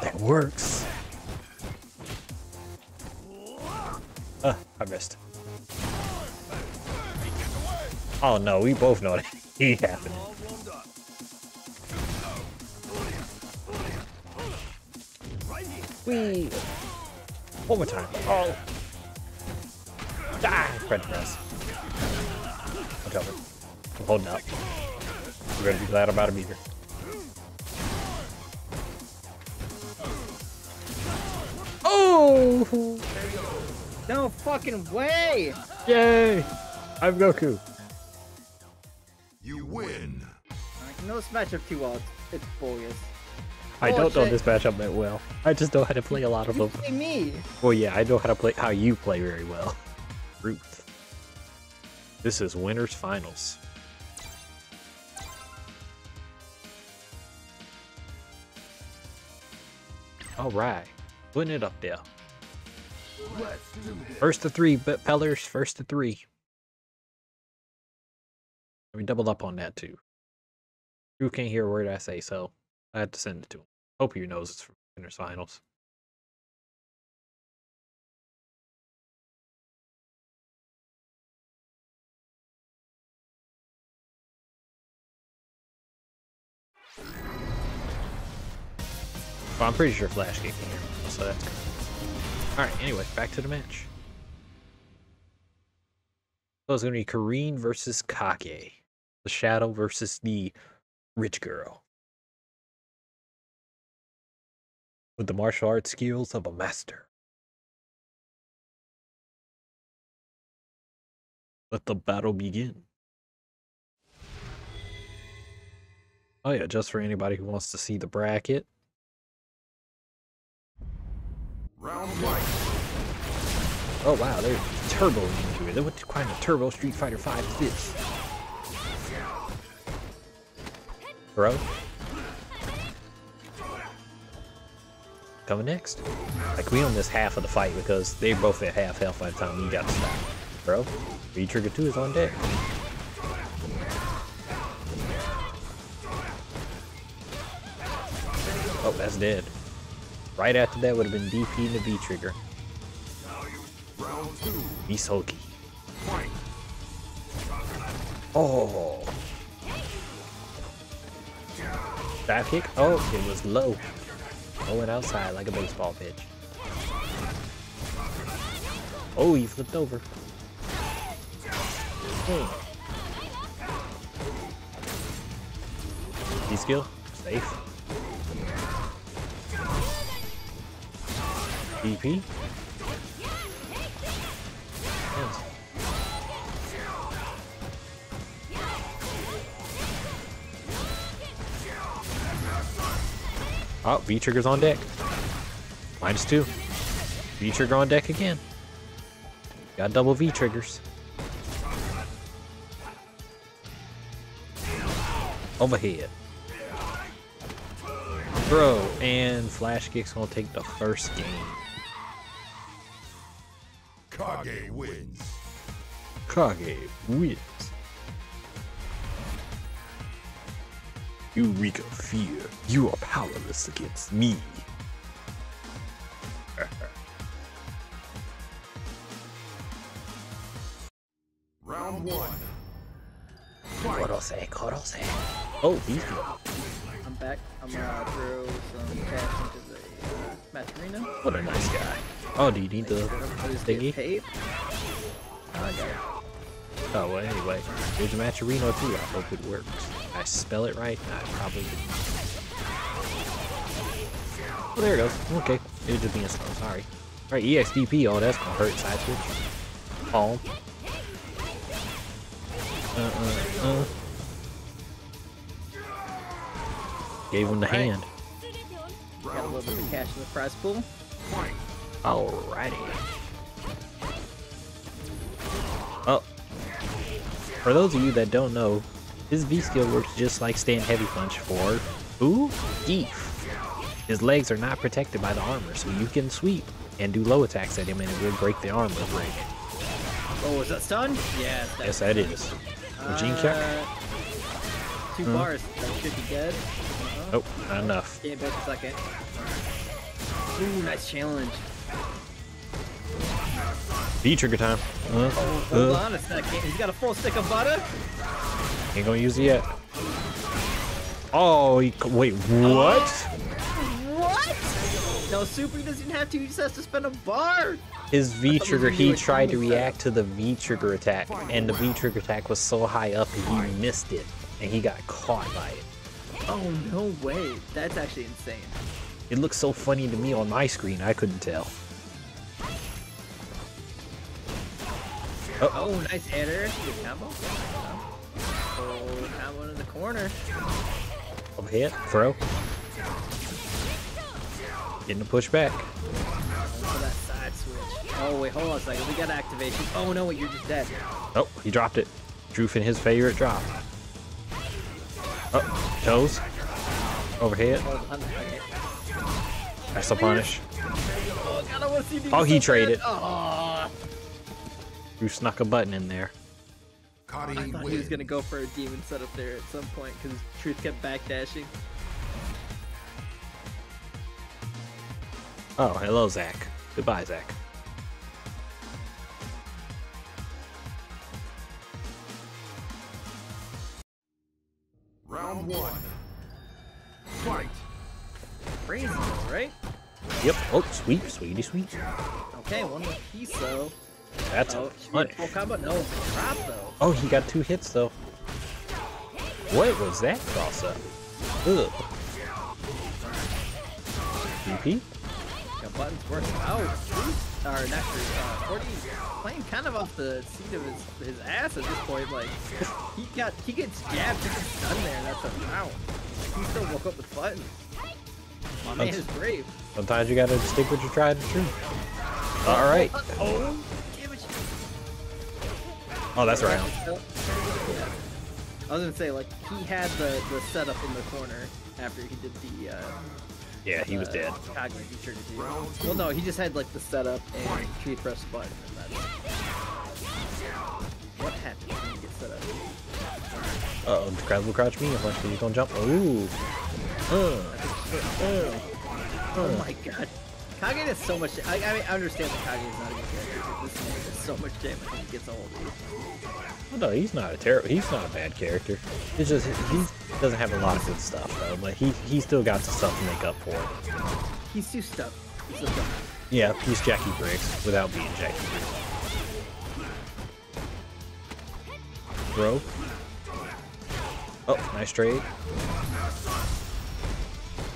That works. Uh, I missed. Oh no, we both know that he happened. We one more time. Oh, die! Red press. I'm jumping. I'm holding up. We're gonna be glad I'm out of meter. Oh! No fucking way! Yay! I'm Goku. Matchup too well. It's, it's bogus. I don't know this matchup that well. I just know how to play a lot of You them. play me. Well, yeah, I know how to play how you play very well. Ruth. This is winners finals. All right, putting it up there. Let's do this. First to three, but Pellers, first to three. We doubled up on that too. Drew can't hear a word I say, so I had to send it to him. Hope he knows it's from winners finals. Well, I'm pretty sure Flash gave me here, so that's good. Alright, anyway, back to the match. So it's going to be Karin versus Kage. The Shadow versus the Rich Girl. With the martial arts skills of a master. Let the battle begin. Oh yeah, just for anybody who wants to see the bracket. Round one. Oh wow, there's turbo into it. What kind of turbo Street Fighter 5 is this? Bro? Coming next. Like we on this half of the fight because they both at half health by the time we got to stop. Bro, V Trigger 2 is on deck. Oh, that's dead. Right after that would have been DP and the V Trigger. Round two. He's hokey. Oh. Dive kick? Oh, it was low. Going outside like a baseball pitch. Oh, he flipped over. Hmm. D skill? Safe. DP? Oh, V trigger's on deck. Minus two. V trigger on deck again. Got double V triggers. Overhead. Bro, and Flash Kick's gonna take the first game. Kage wins. Kage wins. You reek of fear. You are powerless against me. Round one. Korose, Korose. Oh, these people. I'm back. I'm gonna throw some cash into the uh, match arena. What a nice guy. Oh, do you need the thingy? the? Oh, I got it. Oh, well, anyway. There's a Matcherino too. I hope it works. I spell it right? I probably did. Oh, there it goes. Okay. It was just being slow. Sorry. Alright, EXDP. Oh, that's gonna hurt. Side switch. Palm. Uh, uh, uh. Gave him the Alright. hand. Got a little bit of cash in the prize pool. Alrighty. Oh. For those of you that don't know, his V skill works just like stand heavy punch for who? Gief. His legs are not protected by the armor, so you can sweep and do low attacks at him and it will break the armor break. Oh, is that stun? Yeah. it's Yes, that is. Check? Uh, Two Hmm. bars. That should be dead. Uh-huh. Nope, not enough. Yeah, back a second. Ooh, nice challenge. V trigger time. Uh, Hold uh, on a second. He's got a full stick of butter. Ain't gonna use it yet. Oh, he, wait, what? What? No, super doesn't have to. He just has to spend a bar. His V trigger, he tried to react to the V trigger attack, and the V trigger attack was so high up he missed it, and he got caught by it. Oh no way. That's actually insane. It looked so funny to me on my screen, I couldn't tell. Oh, Oh, nice header. Combo. Oh, combo in the corner. overhead, throw. Getting the push back. For that side switch. Oh wait, hold on a second. We got activation. Oh no, wait, you're just dead. Oh, he dropped it. Truth in his favorite drop. Oh, toes. Overhead. Hold on a second. That's a punish. Oh god, I want to see these Oh, he traded. Oh, Truth snuck a button in there. Cuddy I thought he was gonna go for a demon setup there at some point because Truth kept backdashing. Oh, hello, Zach. Goodbye, Zach. Round one. Fight. Crazy, right? Yep. Oh, sweep, sweetie, sweet. Okay, one more piece though. That's Oh, a should we punish. full combo? No, drop though. Oh, he got two hits though. What was that cross up? Ugh. DP? Got buttons working out. Or not Truth, uh, 40 playing kind of off the seat of his, his ass at this point. Like, he got, he gets jabbed, he gets stunned there, and that's a round. Like, he still woke up with buttons. My man is brave. Sometimes you gotta stick with your tried and true. Alright. Oh. Oh, that's right. Yeah. I was gonna say, like, he had the, the setup in the corner after he did the, uh, Yeah, he was uh, dead. Feature to do. Well, no, he just had, like, the setup and tree press button, and that's... What happens when you get set up? Uh oh, incredible crouch me. Watch he's gonna jump. Ooh. Uh, uh. Oh my god. Kage does so much. I, I mean, I understand that Kage is not a good character, but this man does so much damage when he gets a hold of you. Oh, no, he's not a terrible. He's not a bad character. It's just he doesn't have a lot of good stuff though. But he he still got some stuff to make up for it. He's too stuck. He's so dumb. Yeah, he's Jacqui Briggs without being Jacqui Briggs. Bro. Oh, nice trade.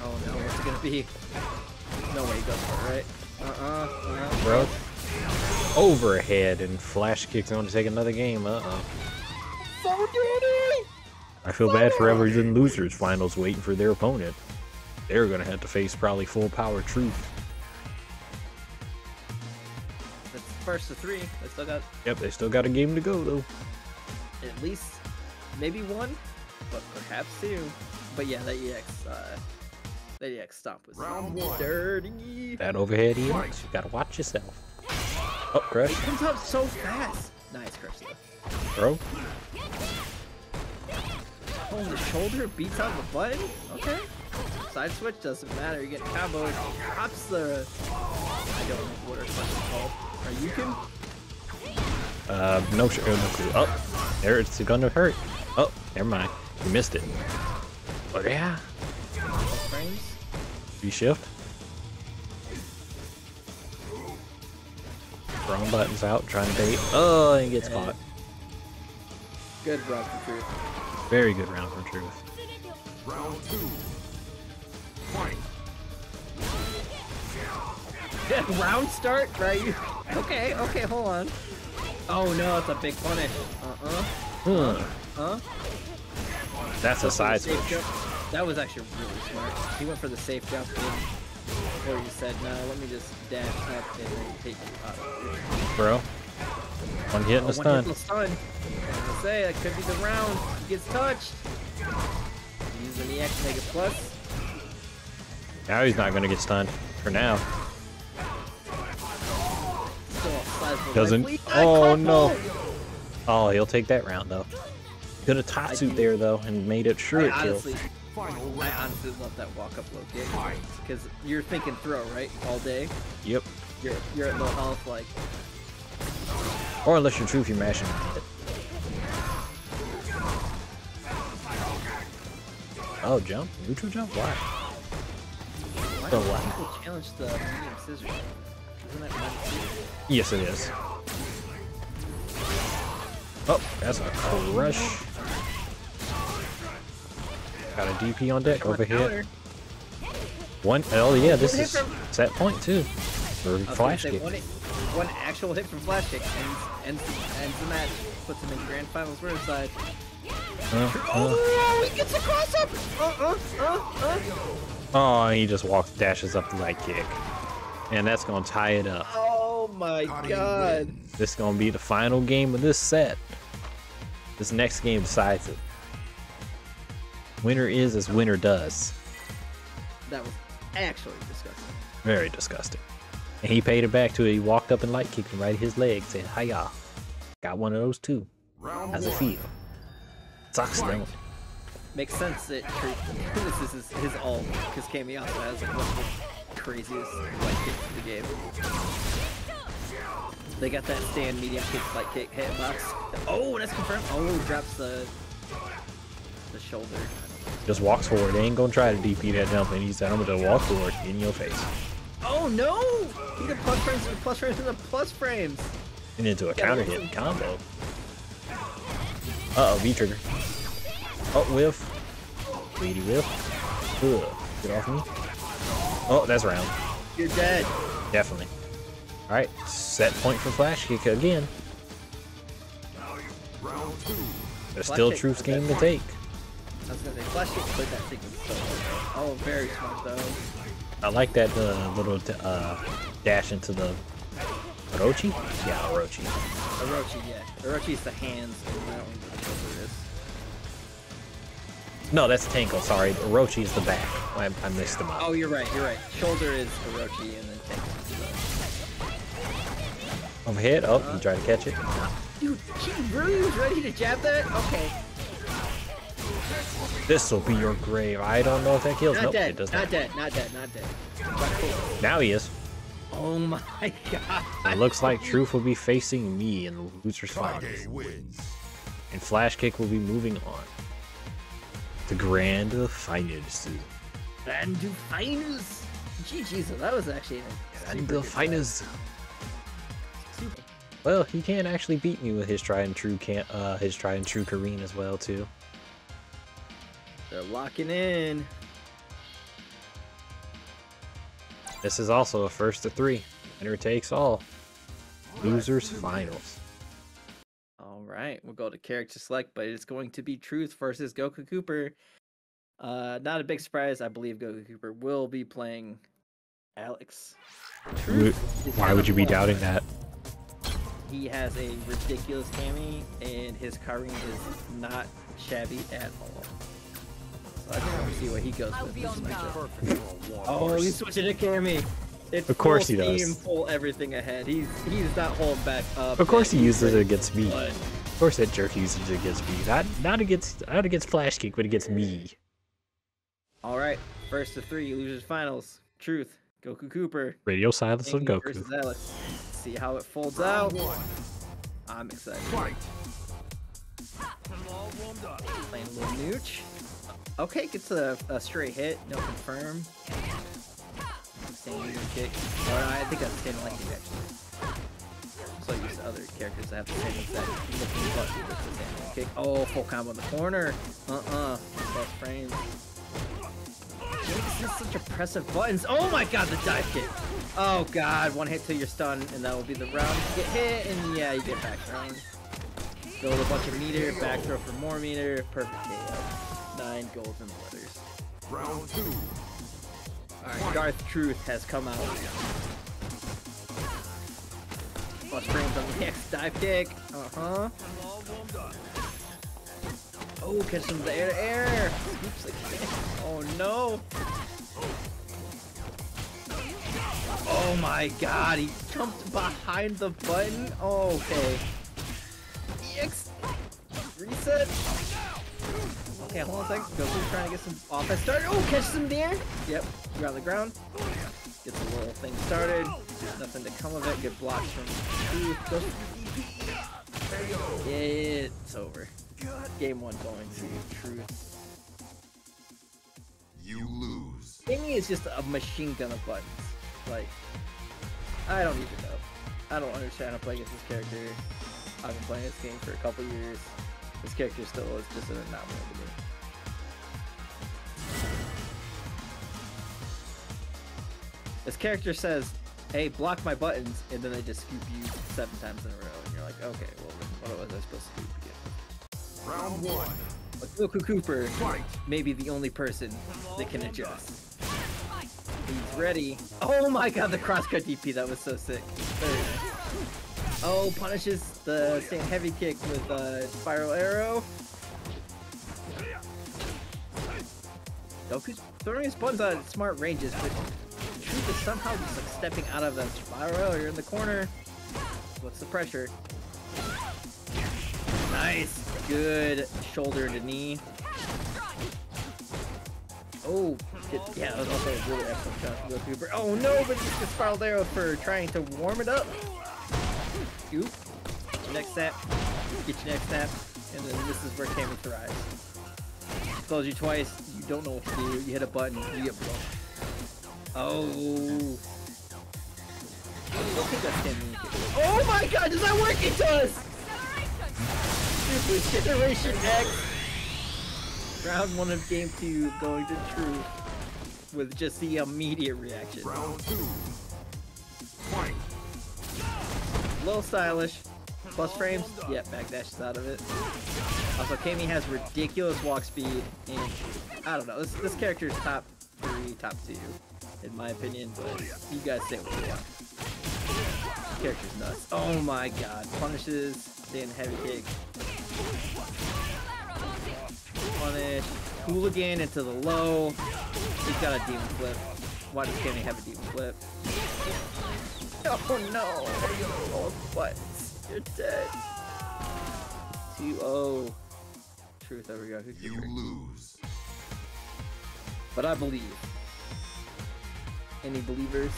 Oh no, what's it gonna be? No way he goes for it, right? Uh-uh. uh-uh. Bro. Overhead and flash kicks on to take another game. Uh oh. So dirty! I feel bad for Everton losers finals waiting for their opponent. They're gonna have to face probably full power truth. That's first to three. They still got Yep, they still got a game to go though. at least maybe one, but perhaps two. But yeah, that EX, uh, that EX stomp was Round one. dirty. That overhead EX, you gotta watch yourself. Oh, crush, It comes up so fast. Nice, Crystal. bro. Oh, the shoulder beats out the button? Okay. Side switch doesn't matter. You get combo. It drops the. I don't know what her fucking called. Are you can? Uh, no, sh- uh, no clue. Oh, there it's gonna hurt. Oh, never mind. You missed it. Oh yeah. Frames? Reshift. Throwing buttons out, trying to bait. Oh, and he gets caught. Good run for truth. Very good round for truth. Round two. Fight. Round start, right? Okay, okay, hold on. Oh no, it's a big punish. Uh-uh. Huh. Huh? That's a Go for the side safe switch. That was actually really smart. He went for the safe jump in before you said, no, let me just dash up and then take you out. Bro. One hit and Oh, a one stun. hit stun. I was gonna say, that could be the round. He gets touched. Using the X Mega Plus. Now he's not gonna get stunned. For now. A Doesn't- oh, no. Oh, he'll take that round though. Could have Tatsu there though and made it sure I it honestly, Final I honestly love that walk up low kick. Because you're thinking throw, right? All day. Yep. You're you're at low health, like Or unless you're truth, you're mashing. Oh, jump? Neutral jump? Why? why So do what? people challenge the medium scissors? Isn't that minus two? Yes, it is. Oh, that's a crush. Got a DP on deck over here. One, oh yeah, this One is from- set point too. For I flash kick. One, one actual hit from flash kick ends, ends, ends the match. Puts him in grand finals ringside. Uh, uh. Oh, he gets a cross up! Uh, uh, uh, uh. Oh, he just walks, dashes up the light kick. And that's gonna tie it up. Oh my Cutting god. This is gonna be the final game of this set. This next game decides it. Winner is as winner does. That was actually disgusting. Very disgusting. And he paid it back to it. He walked up and light kicked him right in his leg, said, Hiya. Got one of those too. Round How's it feel? Sucks, Fight. don't? Makes sense that this is his, his all, because Cammy has one of the craziest light kicks in the game. They got that stand medium kick, light kick, hitbox. Oh, that's confirmed. Oh, drops the the shoulder. Just walks forward. They ain't gonna try to DP that jump, and he said, I'm gonna walk forward in your face. Oh no! He did plus frames, plus frames, and the plus frames. And into a counter hit combo. Uh oh, V trigger. Oh, whiff. Lady whiff. Ugh. Get off me. Oh, that's round. You're dead. Definitely. Alright, set point for flash kick again. Round two. There's still kick, truth game to take. I was gonna say, flash played that sequence so. Oh, very smart though. I like that uh, little uh, dash into the Orochi? Yeah, Orochi. Orochi, yeah. Orochi's the hands, and I don't remember the shoulder is. No, that's Tenko, sorry. Orochi is the back. I, I missed him Oh, you're right, you're right. Shoulder is Orochi, and then is Overhead. Oh, he tried to catch it. Dude, he really was ready to jab that? Okay. This will be your grave. I don't know if that kills. Not nope, dead, it does not not. dead, not dead, not dead. But cool. Now he is. Oh my god. It looks like Truth will be facing me in the loser's finals. And Flash Kick will be moving on. The grand finals. And do finals. GG's, that was actually a And super finals. Well, he can't actually beat me with his tried and true can uh his tried and true Karin as well too. They're locking in. This is also a first to three. Winner takes all. Losers finals. All right, we'll go to character select, but it's going to be Truth versus Goku Cooper. Uh, not a big surprise. I believe Goku Cooper will be playing Alex. Truth Why would you be doubting that? He has a ridiculous Cammy, and his Karin is not shabby at all. So I think we'll see what he goes with this on matchup. guard. Perfect for a war. Oh, he's switching to Cammy. It's Of course full he does. steam, Full everything ahead. He's he's not holding back up. Of course he uses it against me. But Of course that jerk uses it against me. Not not against not against Flash Kick, but against me. all right, first of three losers finals. Truth, Goku Cooper. Radio silence of Amy Goku. Alex. See how it folds Round out. one. I'm excited. Fight. Playing a little nooch. Okay, gets a, a straight hit, no confirm. Standing kick. Or no, I think that's standing like kick actually. So used to other characters that have the same exact looking button the standing kick. Oh, full combo in the corner. Uh-uh. Best frames. This is such oppressive buttons. Oh my god, the dive kick. Oh god, one hit till you're stunned, and that will be the round. You get hit, and yeah, you get back round. Build a bunch of meter, back throw for more meter, perfect KO. Nine golden letters. Round two. Alright, Darth Truth has come out. Plus frames on the next dive kick. Uh-huh. Oh, catch some of the air to air. Oops, oh no. Oh my god, he jumped behind the button. Oh, okay. EX. Reset. Okay, hold on a second. Goku's trying to get some offense started. Oh, catch some there. Yep, on the ground. Gets the little thing started. Nothing to come of it. Good blocks from. Goes It's over. Game one going to Truth. You lose. Amy is just a machine gun of buttons. Like, I don't even know. I don't understand how to play against this character. I've been playing this game for a couple years. This character still is just an anomaly to me. This character says, hey, block my buttons, and then they just scoop you seven times in a row, and you're like, okay, well, what was I supposed to do? Round one. But Goku Cooper Fight. may be the only person that can adjust. He's ready. Oh my god, the crosscut DP, that was so sick. Oh, punishes the stand heavy kick with uh, spiral arrow. Goku's throwing his buttons at smart ranges, but Truth is somehow just like stepping out of that spiral. You're in the corner. What's the pressure? Nice. Good shoulder to knee. Oh, good. yeah, that was also a really excellent shot from Goku. Cooper. Oh no, but just a spiral arrow for trying to warm it up. Oop. Get your next snap. Get your next snap. And then this is where Cammy thrives. Close you twice, you don't know what to do. You hit a button, you get blown. Oh. Don't think that's. Oh my god, does that work? It does! Super Generation X. Round one of game two going to truth with just the immediate reaction. Round two. Fight. Little stylish. Plus frames, Yep, yeah, backdashes out of it. Also, Cammy has ridiculous walk speed, and I don't know, this, this character is top three, top two, in my opinion, but you guys say what you want. This character's nuts. Oh my god, punishes, stand heavy kick. Punish, hooligan into the low. He's got a demon flip. Why does Cammy have a demon flip? Oh no! Oh, what? You're dead. 2-0. Truth over Goku. You lose. But I believe. Any believers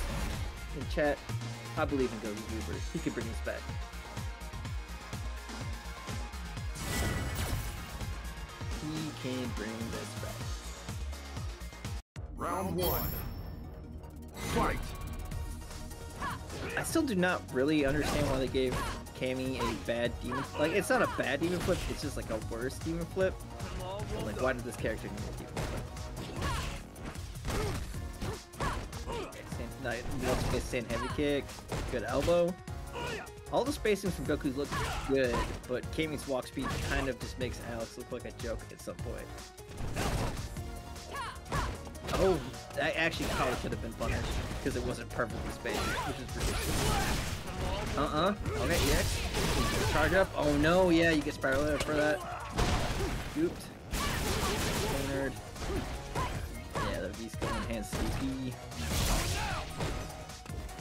in chat? I believe in Goku Cooper. He can bring us back. He can bring us back. Round one. Fight. I still do not really understand why they gave Cammy a bad demon. Like, it's not a bad demon flip. It's just like a worse demon flip. But, like, why did this character need a demon flip? Nice, once stand heavy kick. Good elbow. All the spacing from Goku looks good, but Cammy's walk speed kind of just makes Alex look like a joke at some point. Oh, that actually probably could have been punished because it wasn't perfectly spaced, which is ridiculous. Uh-uh. Okay, EX. Charge up. Oh no, yeah, you get spiral arrow for that. Scooped. Cornered. Yeah, the V skill enhanced DP.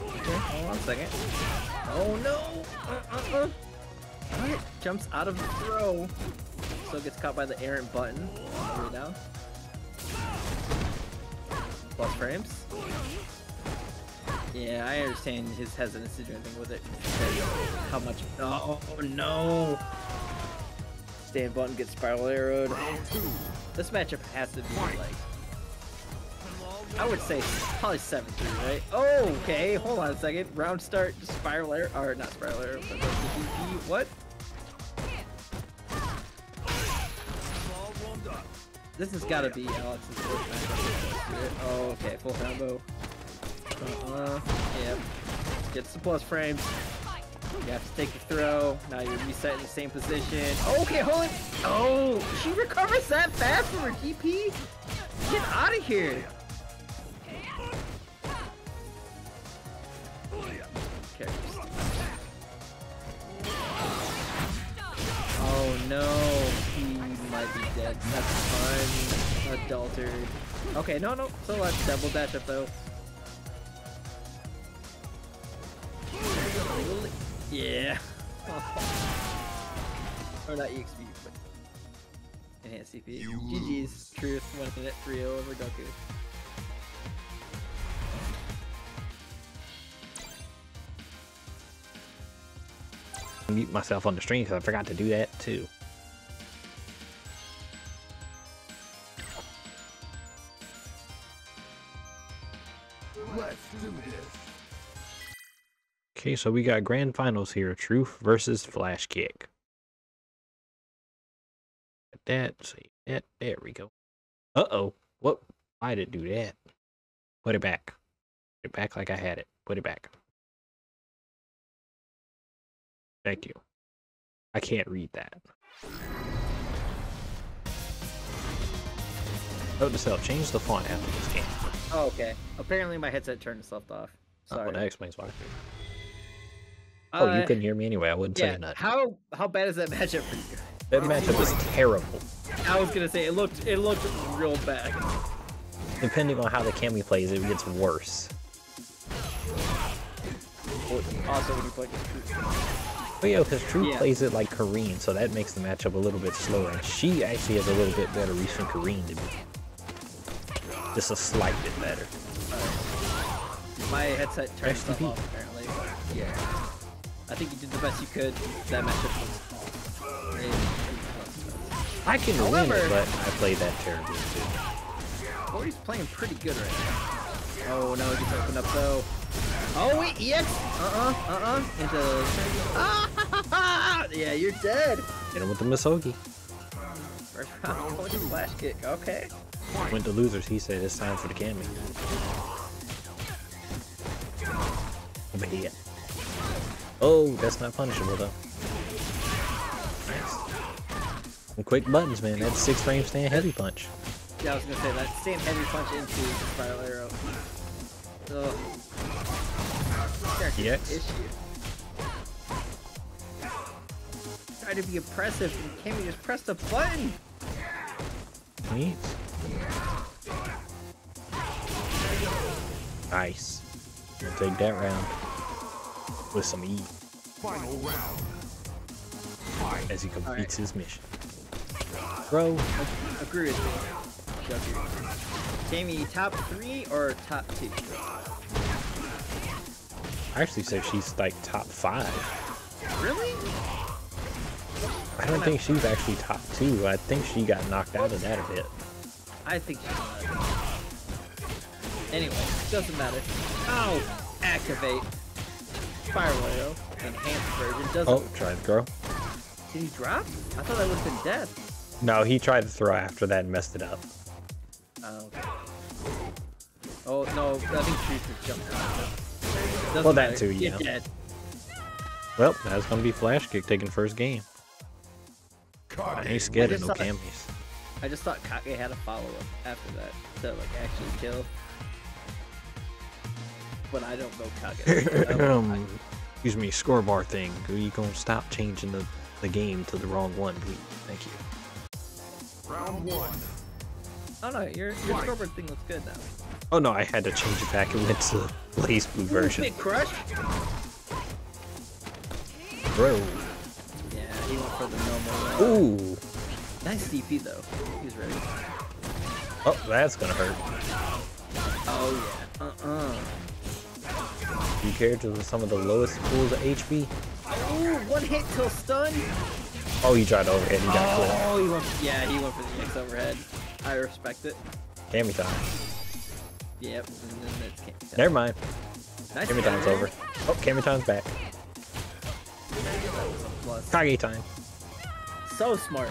Okay, hold on a second. Oh no! Uh-uh-uh. Alright, jumps out of the throw. Still gets caught by the errant button. Down. Plus frames. Yeah, I understand his hesitancy to do anything with it. How much? Oh, no! Stand button gets spiral arrowed. This matchup has to be like. I would say probably 7 3, right? Oh, okay. Hold on a second. Round start, spiral arrow. Or not spiral arrow, but. What? This has got to be Alex's first matchup. Oh, okay. Full combo. Uh-uh. Yep. Gets the plus frames. You have to take the throw. Now you're reset in the same position. Oh, okay, hold it. Oh, she recovers that fast from her DP? Get out of here. Okay. Oh no, might be dead. That's unadulterated. Okay, no, no, so let's double dash up though. Yeah. or not EXP, but enhanced CP. You GG's, Truth, winning it 3 0 over Goku. Mute myself on the stream because I forgot to do that too. Let's do this. Okay, so we got grand finals here. Truth versus Flash Kick. That, see that, there we go. Uh-oh. What? Why did it do that? Put it back. Put it back like I had it. Put it back. Thank you. I can't read that. Note to self, change the font after this game. Oh, okay. Apparently my headset turned itself off. Oh, Sorry. that explains why. Oh, you couldn't hear me anyway. I wouldn't Yeah, say nothing. how how bad is that matchup for you? That matchup is terrible. I was gonna say it looked it looked real bad. Depending on how the Cammy plays, it gets worse. Also, when you play against But yeah, because True Yeah. plays it like Karin, so that makes the matchup a little bit slower. And she actually has a little bit better reach than Karin to me. Just a slight bit better. My headset turned off apparently. Yeah. I think you did the best you could. That matchup was. it- I can win it, but I played that terribly too. Cody's playing pretty good right now. Oh no, he gets opened up though. Oh wait, EX! Uh-uh, uh-uh. Into ah, Yeah, you're dead. Hit him with the Misogi. First round, Cody flash kick. Okay. Went to losers, he said it's time for the Cammy. Over here. Oh, that's not punishable though. Nice. Quick buttons, man. That's six frame stand heavy punch. Yeah, I was gonna say that same heavy punch into the spiral arrow. Character Issue. Try to be oppressive and Cammy just pressed the button. Neat. Nice. We'll take that round with some E Final round. Fight. as he completes Alright. his mission. Bro, Agree with. Joker. Cammy, top three or top two? I actually said she's like top five. Really? I don't think she's actually top two. I think she got knocked out of that a bit. I think she's not. Anyway, doesn't matter. Ow! Activate. Spiral arrow. Enhanced version. Doesn't. Oh, tried to throw. Did he drop? I thought that would have been death. No, he tried to throw after that and messed it up. Oh, okay. Oh, no, I think she out. Doesn't Well, that matter. too, yeah. Well, that's gonna be Flash Kick taking first game. I Caught ain't scared of just no thought- Cammys. I just thought Kage had a follow-up after that to, like, actually kill. But I don't know Kage. Um, excuse me, scorebar thing. Are you gonna stop changing the, the game to the wrong one, please? Thank you. Round one. Oh no, your your scoreboard thing looks good now. Oh no, I had to change it back. It went to the BlazBlue version. Big crush. Bro. He went for the normal. Ooh. nice DP though. He's ready. Oh, that's gonna hurt. Oh yeah. Uh uh. You care to some of the lowest pools of HP? Oh, one hit till stun. Oh, he tried overhead. He got. Oh, he went. Yeah, he went for the X overhead. I respect it. Cammy time. Yep. And then it's can't. Never mind. Nice Cammy time's over. Oh, Cammy time's back. Plus. Kage time. So smart.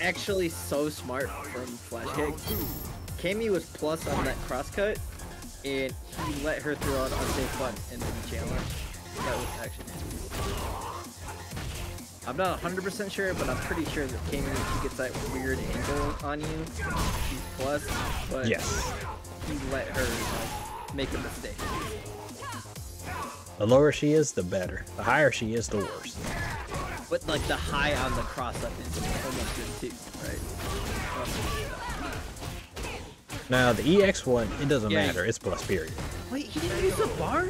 Actually, so smart from Flash Kick. Cammy was plus on that crosscut, and he let her throw out unsafe button in the challenge. That was actually. I'm not 100% sure, but I'm pretty sure that Cammy, she gets that weird angle on you. She's plus, but Yes. he let her like, make a mistake. The lower she is, the better. The higher she is, the worse. But like the high on the cross up is almost good too, right? Now the EX one, it doesn't Yeah, matter. It's plus period. Wait, he didn't use the bar?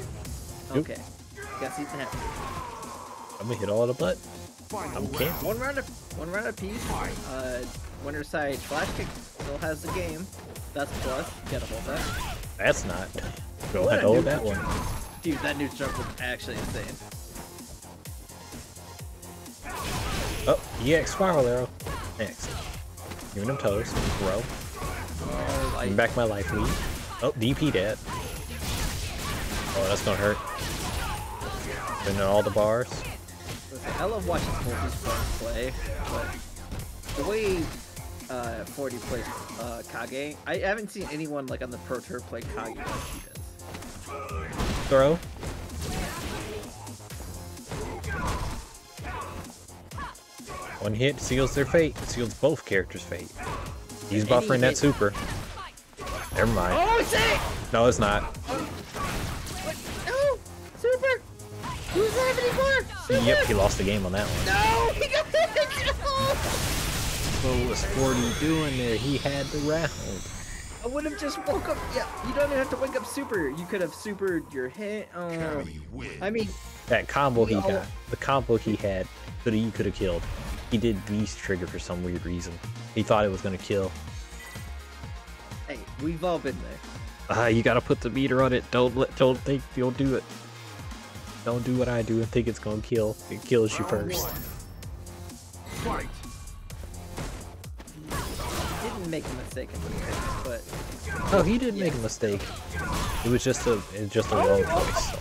Nope. Okay. Guess he's happy. I'm gonna hit all the butt. Final I'm round. camping. One round of one round apiece. Uh, winner side flash kick still has the game. That's plus. Gotta hold of that. That's not. Go ahead, hold that one. Dude, that new jump was actually insane. Oh, EX spiral arrow. Next. Giving them toes. Throw. Oh, like, back my life lead. Oh, DP dead. Oh, that's gonna hurt. Spinning all the bars. listen, I love watching multi play, but the way uh, 40 plays uh, Kage, I haven't seen anyone like on the Pro Tour play Kage like he does. Throw. One hit seals their fate. It seals both characters' fate. He's buffering that super. Never mind. Oh, it's it! No, it's not. What? No! Super! Who's that anymore? Yep, he lost the game on that one. No! He got it! No! What was 40 doing there? He had the round. I would have just woke up. Yeah, you don't even have to wake up super. You could have supered your hit. Oh, I mean, That combo he We got, the combo he had, that he could have killed. He did beast trigger for some weird reason. He thought it was gonna kill. hey, we've all been there. Ah, you gotta put the meter on it. Don't let, don't think, don't do it. Don't do what I do and think it's gonna kill. It kills you first. Fight. Make a mistake the but No, he didn't make a mistake. It was just a, it was just a wrong. So,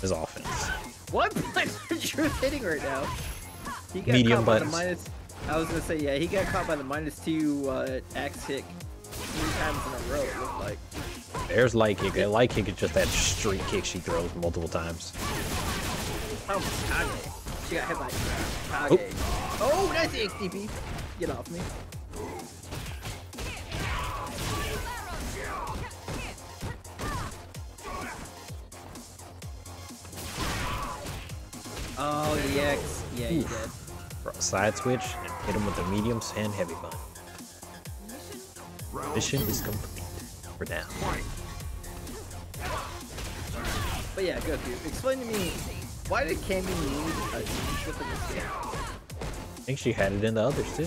his offense. what buttons are Truth hitting right now? He got Medium caught by the minus. I was gonna say yeah, he got caught by the minus two uh, axe kick three times in a row. It looked like. There's light kick. That light kick is just that straight kick she throws multiple times. Oh, Kage. She got hit by Kage. Oh, nice XDP. Get off me. Oh, the X. Yeah, you did. Side switch and hit him with the mediums and heavy. Round Mission is complete. We're down. fight. But yeah, go dude. Explain to me, why did Cammy need a leadership in this game? I think she had it in the others too.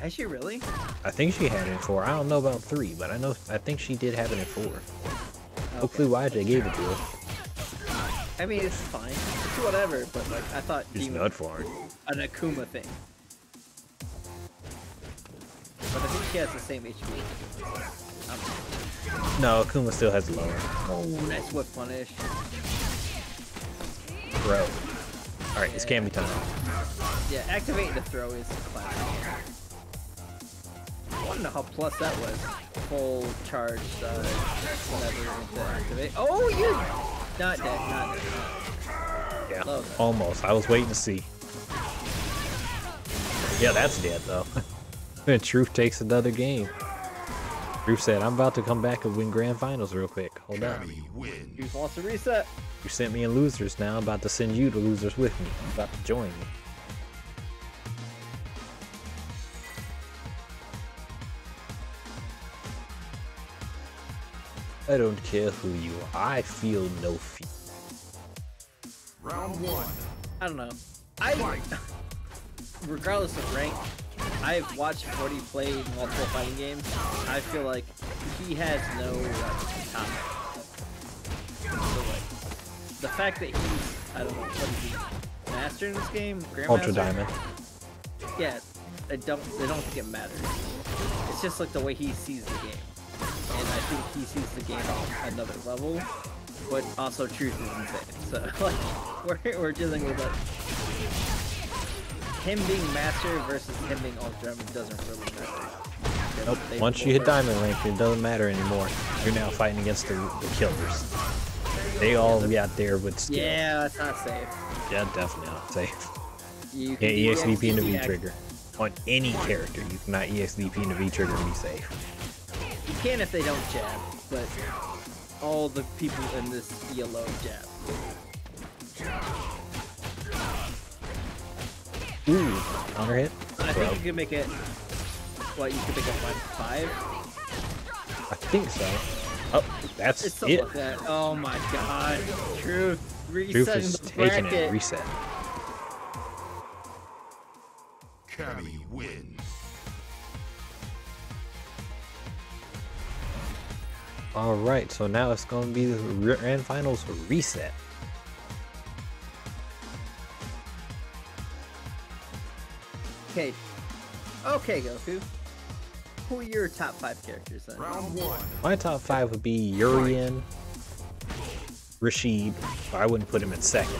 Has she really? I think she had it in four. I don't know about three, but I know I think she did have it in four. Hopefully YJ gave it to her. I mean, it's fine. It's whatever, but like, I thought Just Demon for her. an Akuma thing. But I think she has the same HP. Um, No, Akuma still has lower. oh, nice whip punish. Bro. Alright, it's Cammy time. Yeah, activating the throw is classic. I want to know how plus that was. Full charge, uh, whatever to activate. Oh, you're not dead, not dead. Yeah, Love almost. I was waiting to see. Yeah, that's dead though. And Truth takes another game. Truth said, I'm about to come back and win grand finals real quick. Hold on. Cammy wins. Wants to reset. You sent me in losers, now I'm about to send you to losers with me. I'm about to join me. I don't care who you are. I feel no fear. Round one. I don't know. I, Fight. regardless of rank, I've watched 40 play multiple fighting games. I feel like he has no like top. So like, the fact that he's I don't know what is he master in this game, Grandmaster. Ultra Diamond. Yeah, I don't. I don't think it matters. It's just like the way he sees the game, and I think he sees the game on another level. But also, truth is insane. So like, we're we're dealing with like him being master versus him being ultra doesn't really matter. Nope. Once you hit diamond rank, it doesn't matter anymore. You're now fighting against the, the killers. They all got there with skill. Yeah, it's not safe. Yeah, definitely not safe. You Yeah, EXDP into V trigger. On any character, you cannot EXDP into V trigger and be safe. You can if they don't jab, but all the people in this yellow jab. Ooh, counter hit. I think you can make it. What you could make it minus five. I think so. Oh, that's It's it. like that. Oh my god. Truth. Truth Resetting is the taking bracket. it. Reset. Cammy wins. All right, so now it's going to be the grand finals reset. Okay. Okay, Goku. Who are your top five characters then? Round one. My top five would be Urien, Rashid. but I wouldn't put him in second.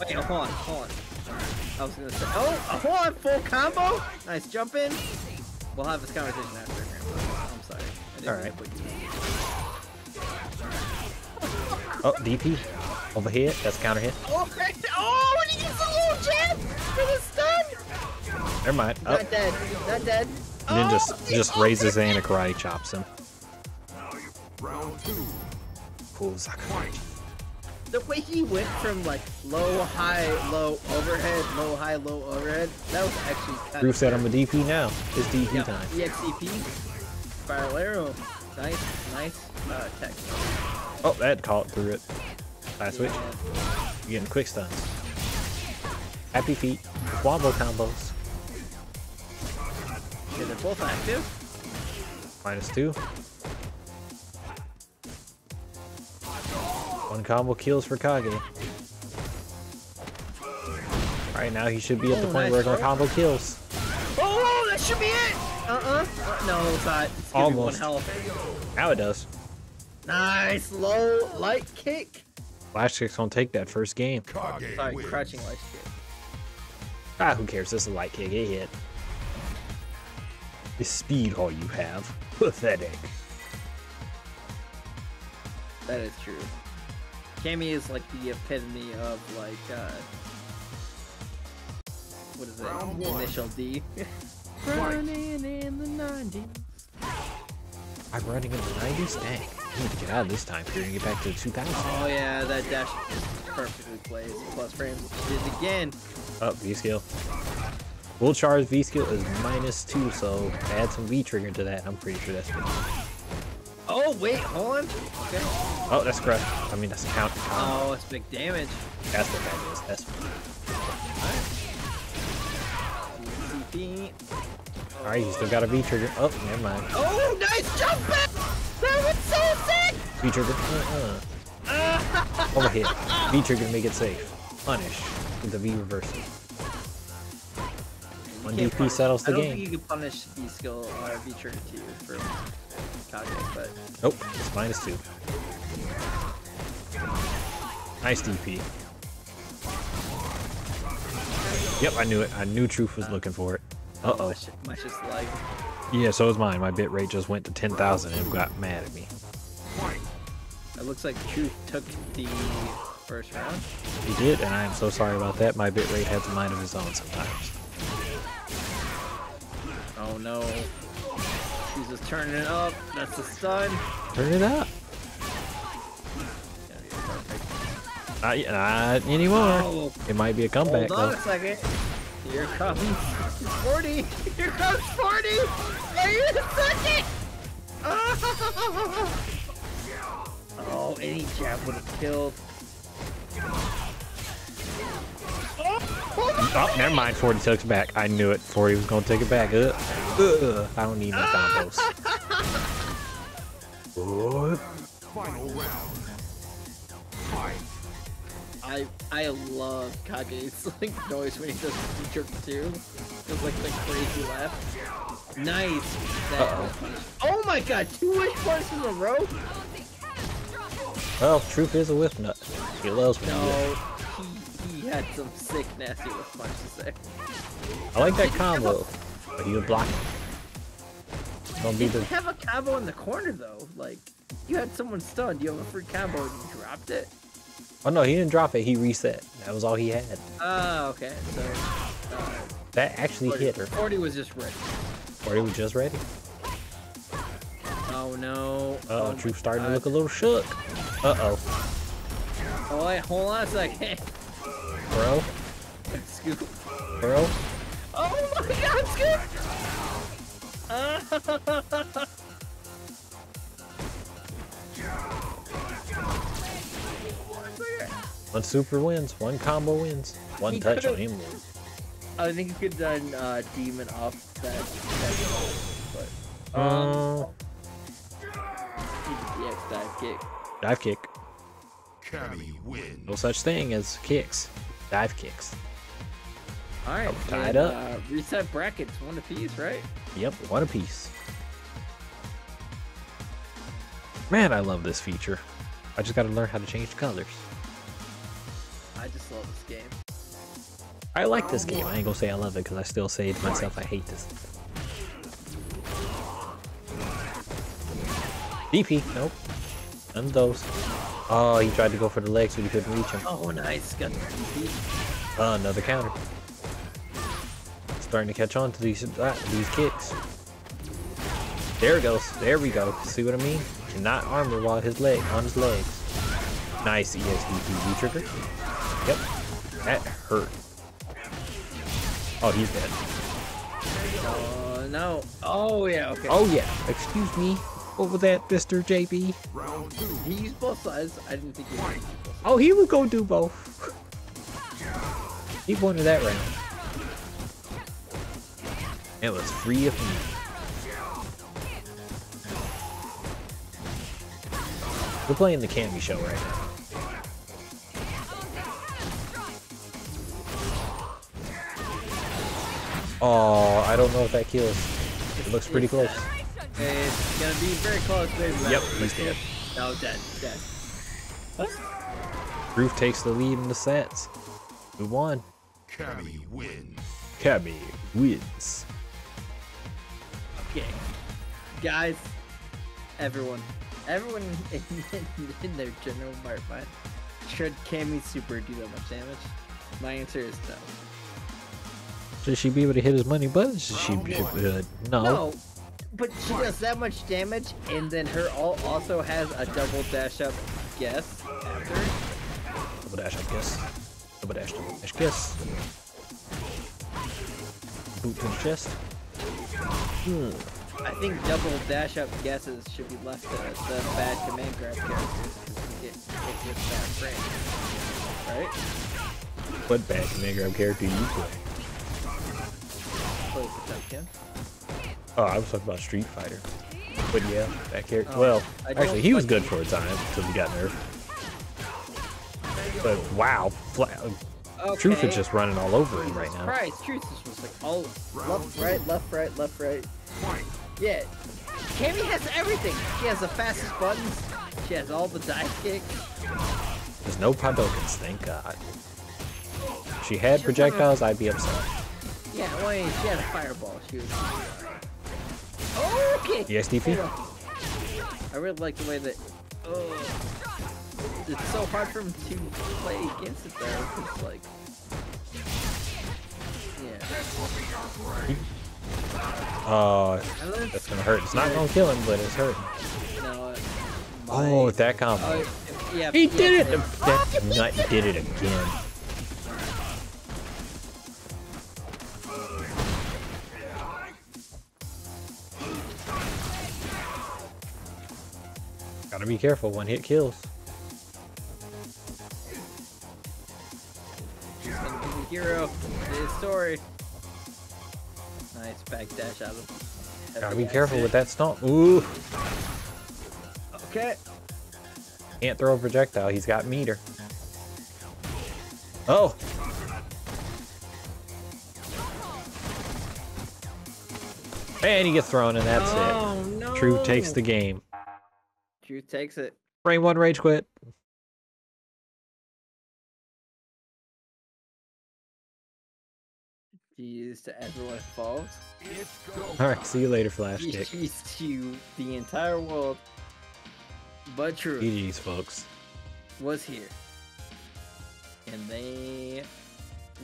Wait, hold on, hold on. I was gonna say, oh, hold on, full combo. Nice jump in. We'll have this conversation after. I'm sorry. I didn't All mean to right. put you- Oh, DP. Overhead. That's a counter hit. Oh, oh, when he gets a little jab for the stun. Never mind. Oh, Not dead. Not dead. and then Oh, just the- just oh, raises oh, hand oh. and karate chops him. Round two. Cool Sakurai. The way he went from like low, high, low, overhead, low, high, low, overhead, that was actually kind Proof of said I'm a DP now. It's DP yeah, time. EXCP, spiral arrow, nice, nice uh, tech. Oh, that caught through it. Last switch. You're getting quick stuns. Happy feet. Wombo combos. Okay, they're both active. Minus two. One combo kills for Kage. Right now he should be at the Oh, point nice where throw. combo kills. Oh, that should be it. Uh-uh. Uh, no, it's not. It's giving me one Almost. health. Now it does. Nice low light kick. Flash kick's gonna take that first game. Kage Sorry, wins. crouching light kick. Ah, who cares? This is a light kick. It hit. The speed all you have. Pathetic. That is true. Cammy is like the epitome of like uh what is it? Round one. Initial D. Running in the 90s. I'm running in the 90s? Dang. I need to get out of this time period and get back to the 2000s. Oh yeah, that dash perfectly plays. Plus frames. Did it again. Up, V skill. Full charge V skill is minus two, so add some V trigger to that. I'm pretty sure that's good. Oh wait, hold on. Okay. Oh, that's crush. I mean, that's count. count. Oh, it's big damage. That's what that is. That's CP. all right. You still got a V trigger. Oh, never mind. Oh, nice jump back! That was so sick! V trigger. Uh-uh. Overhead. V trigger to make it safe. Punish with the V reversal. One DP punish- settles the I don't game. think you can punish V skill uh, or V trigger to you for Kage, but Nope, it's minus two. Nice DP. Yep, I knew it. I knew Truth was looking for it. Uh oh. much, much is like Yeah, so is mine. My bit rate just went to 10,000 and got mad at me. It looks like Truth took the first round. He did, and I am so sorry about that. My bit rate has a mind of his own sometimes. Oh no. He's just turning it up. That's the stun. Turn it up. Not, not anymore. Oh, It might be a comeback, hold on though. a second. Here comes 40. Here comes 40. Are you in second? Oh, any jab would have killed. Oh, never mind. 40 took it back. I knew it. 40 was going to take it back. Ugh. Ugh. I don't need no combos. Oh. Final round. I I love Kage's like noise when he does the jerk too. It's like the crazy laugh. Nice. That Uh-oh. Oh my god, two wish points in a row? Well, Truth is a whiff nut. He loves me. No, he, he had some sick nasty whiff punches there. I like that combo, but he was blocking. Don't be You the have a combo in the corner though. Like you had someone stunned, you have a free combo and you dropped it. Oh no, he didn't drop it. He reset. That was all he had. Ah, okay. So uh, That actually 40, hit her. 40 was just ready. Or he was just ready. Oh no. Uh oh, Truth starting to look a little shook. Uh oh, Oh wait, hold on a second. bro, Scoop. bro. Oh my god, Scoop! One super wins. One combo wins. One He touch on him wins. I think you could have done uh, Demon off that. that but Uh, he did the X dive kick. dive kick. Cammy wins. No such thing as kicks. Dive kicks. All right, tied and, up. Uh, reset brackets, one apiece, right? Yep, one apiece. Man, I love this feature. I just gotta learn how to change colors. I just love this game. I like this game. I ain't gonna say I love it because I still say to myself I hate this. DP, nope. None of those. Oh, he tried to go for the legs, but he couldn't reach him. Oh, nice. Got. Uh, another counter. Starting to catch on to these uh, these kicks. There it goes. There we go. See what I mean? Cannot armor while his leg on his legs. Nice E ESDPV trigger. Yep. That hurt. Oh, he's dead. Oh, no. Oh, yeah, okay. Oh yeah. Excuse me. What was that, Mr. JB? Round two. He used both sides. I didn't think he both Oh, he would gonna do both. He wanted that round. It was free of me. We're playing the Cammy show right now. Oh, I don't know if that kills. It looks pretty close. It's gonna be very close, baby. Yep, he's dead. No, dead, dead. Roof takes the lead in the sets. We won. Cammy wins. Cammy wins. Okay. Guys, everyone, everyone in, in, in their general heart mind, should Cammy Super do that much damage? My answer is no. Should she be able to hit his money button? Should she be Round one. uh, no. No, but she does that much damage, and then her ult also has a double dash up guess after. Double dash, up guess. Double dash, double dash, guess. Boot to the chest. Hmm. I think double dash up guesses should be left to the bad command grab characters because we get hit with bad frame. Right? What bad command grab character do you play? Close the. Oh, I was talking about Street Fighter. But yeah, that character. Oh, well, actually, he was good for a time until he got nerfed. But wow, fla- Okay. Truth is just running all over him right now. Christ, Truth is just like all left, right, left, right, left, right. Yeah. Cammy has everything. She has the fastest buttons. She has all the dive kicks. There's no Hadokens, thank God. If she had projectiles, I'd be upset. Yeah, well, I mean, she had a fireball. She was. Okay. Hold. I really like the way that. Oh, it's so hard for him to play against it though. It's like. Yeah. Oh, And that's gonna hurt. It's not gonna kill him, but it's hurting. No, Oh, with that combo. Oh, yeah. He yeah, did it! if- That nut did it again. Gotta be careful, one hit kills. He's gonna be the hero his story. Nice back dash out of. Gotta be careful with that stomp. Ooh! Okay. Can't throw a projectile, he's got meter. Oh! And he gets thrown, and that's oh, it. no. True takes the game. Truth takes it. Frame one rage quit. Jeez to everyone involved. It's. Alright, see you later, Flash Kick. Jeez to the entire world. But True GG's, folks. was here. and they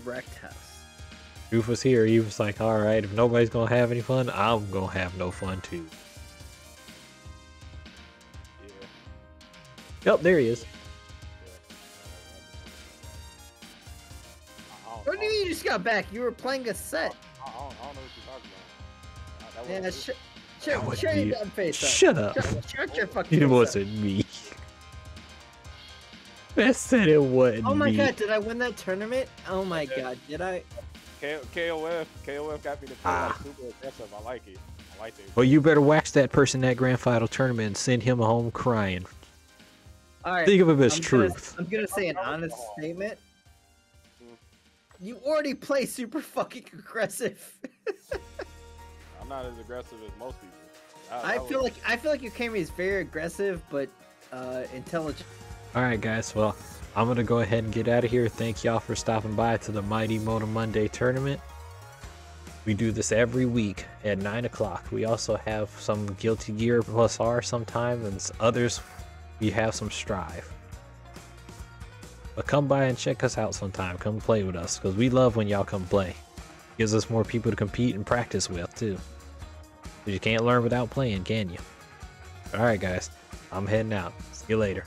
wrecked house. Goof was here. He was like, all right, if nobody's going to have any fun, I'm going to have no fun too. Yeah. Yep, there he is. What do I you don't- mean you just got back? You were playing a set. I don't, I don't know what you're talking about. Uh, that Yeah, wasn't sh- me. shut, That wasn't shut your you. dumb face up. Shut up. Shut, shut your fucking It face wasn't me. That said it wasn't Oh my me. god, did I win that tournament? Oh my god, did I? K- KOF, KOF got me to play Ah. like super aggressive. I like it. I like it. Well, you better wax that person that grand final tournament and send him home crying. Alright. Think of it as I'm truth. Gonna, I'm gonna say an honest statement. You already play super fucking aggressive. I'm not as aggressive as most people. That- I that feel was- like I feel like your camera is very aggressive, but uh, intelligent. All right, guys. Well, I'm gonna go ahead and get out of here. Thank y'all for stopping by to the Mighty Modem Monday tournament. We do this every week at nine o'clock. We also have some Guilty Gear Plus R sometimes, and others we have some Strive. But come by and check us out sometime. Come play with us because we love when y'all come play. Gives us more people to compete and practice with too. you can't learn without playing, can you? All right, guys. I'm heading out. See you later.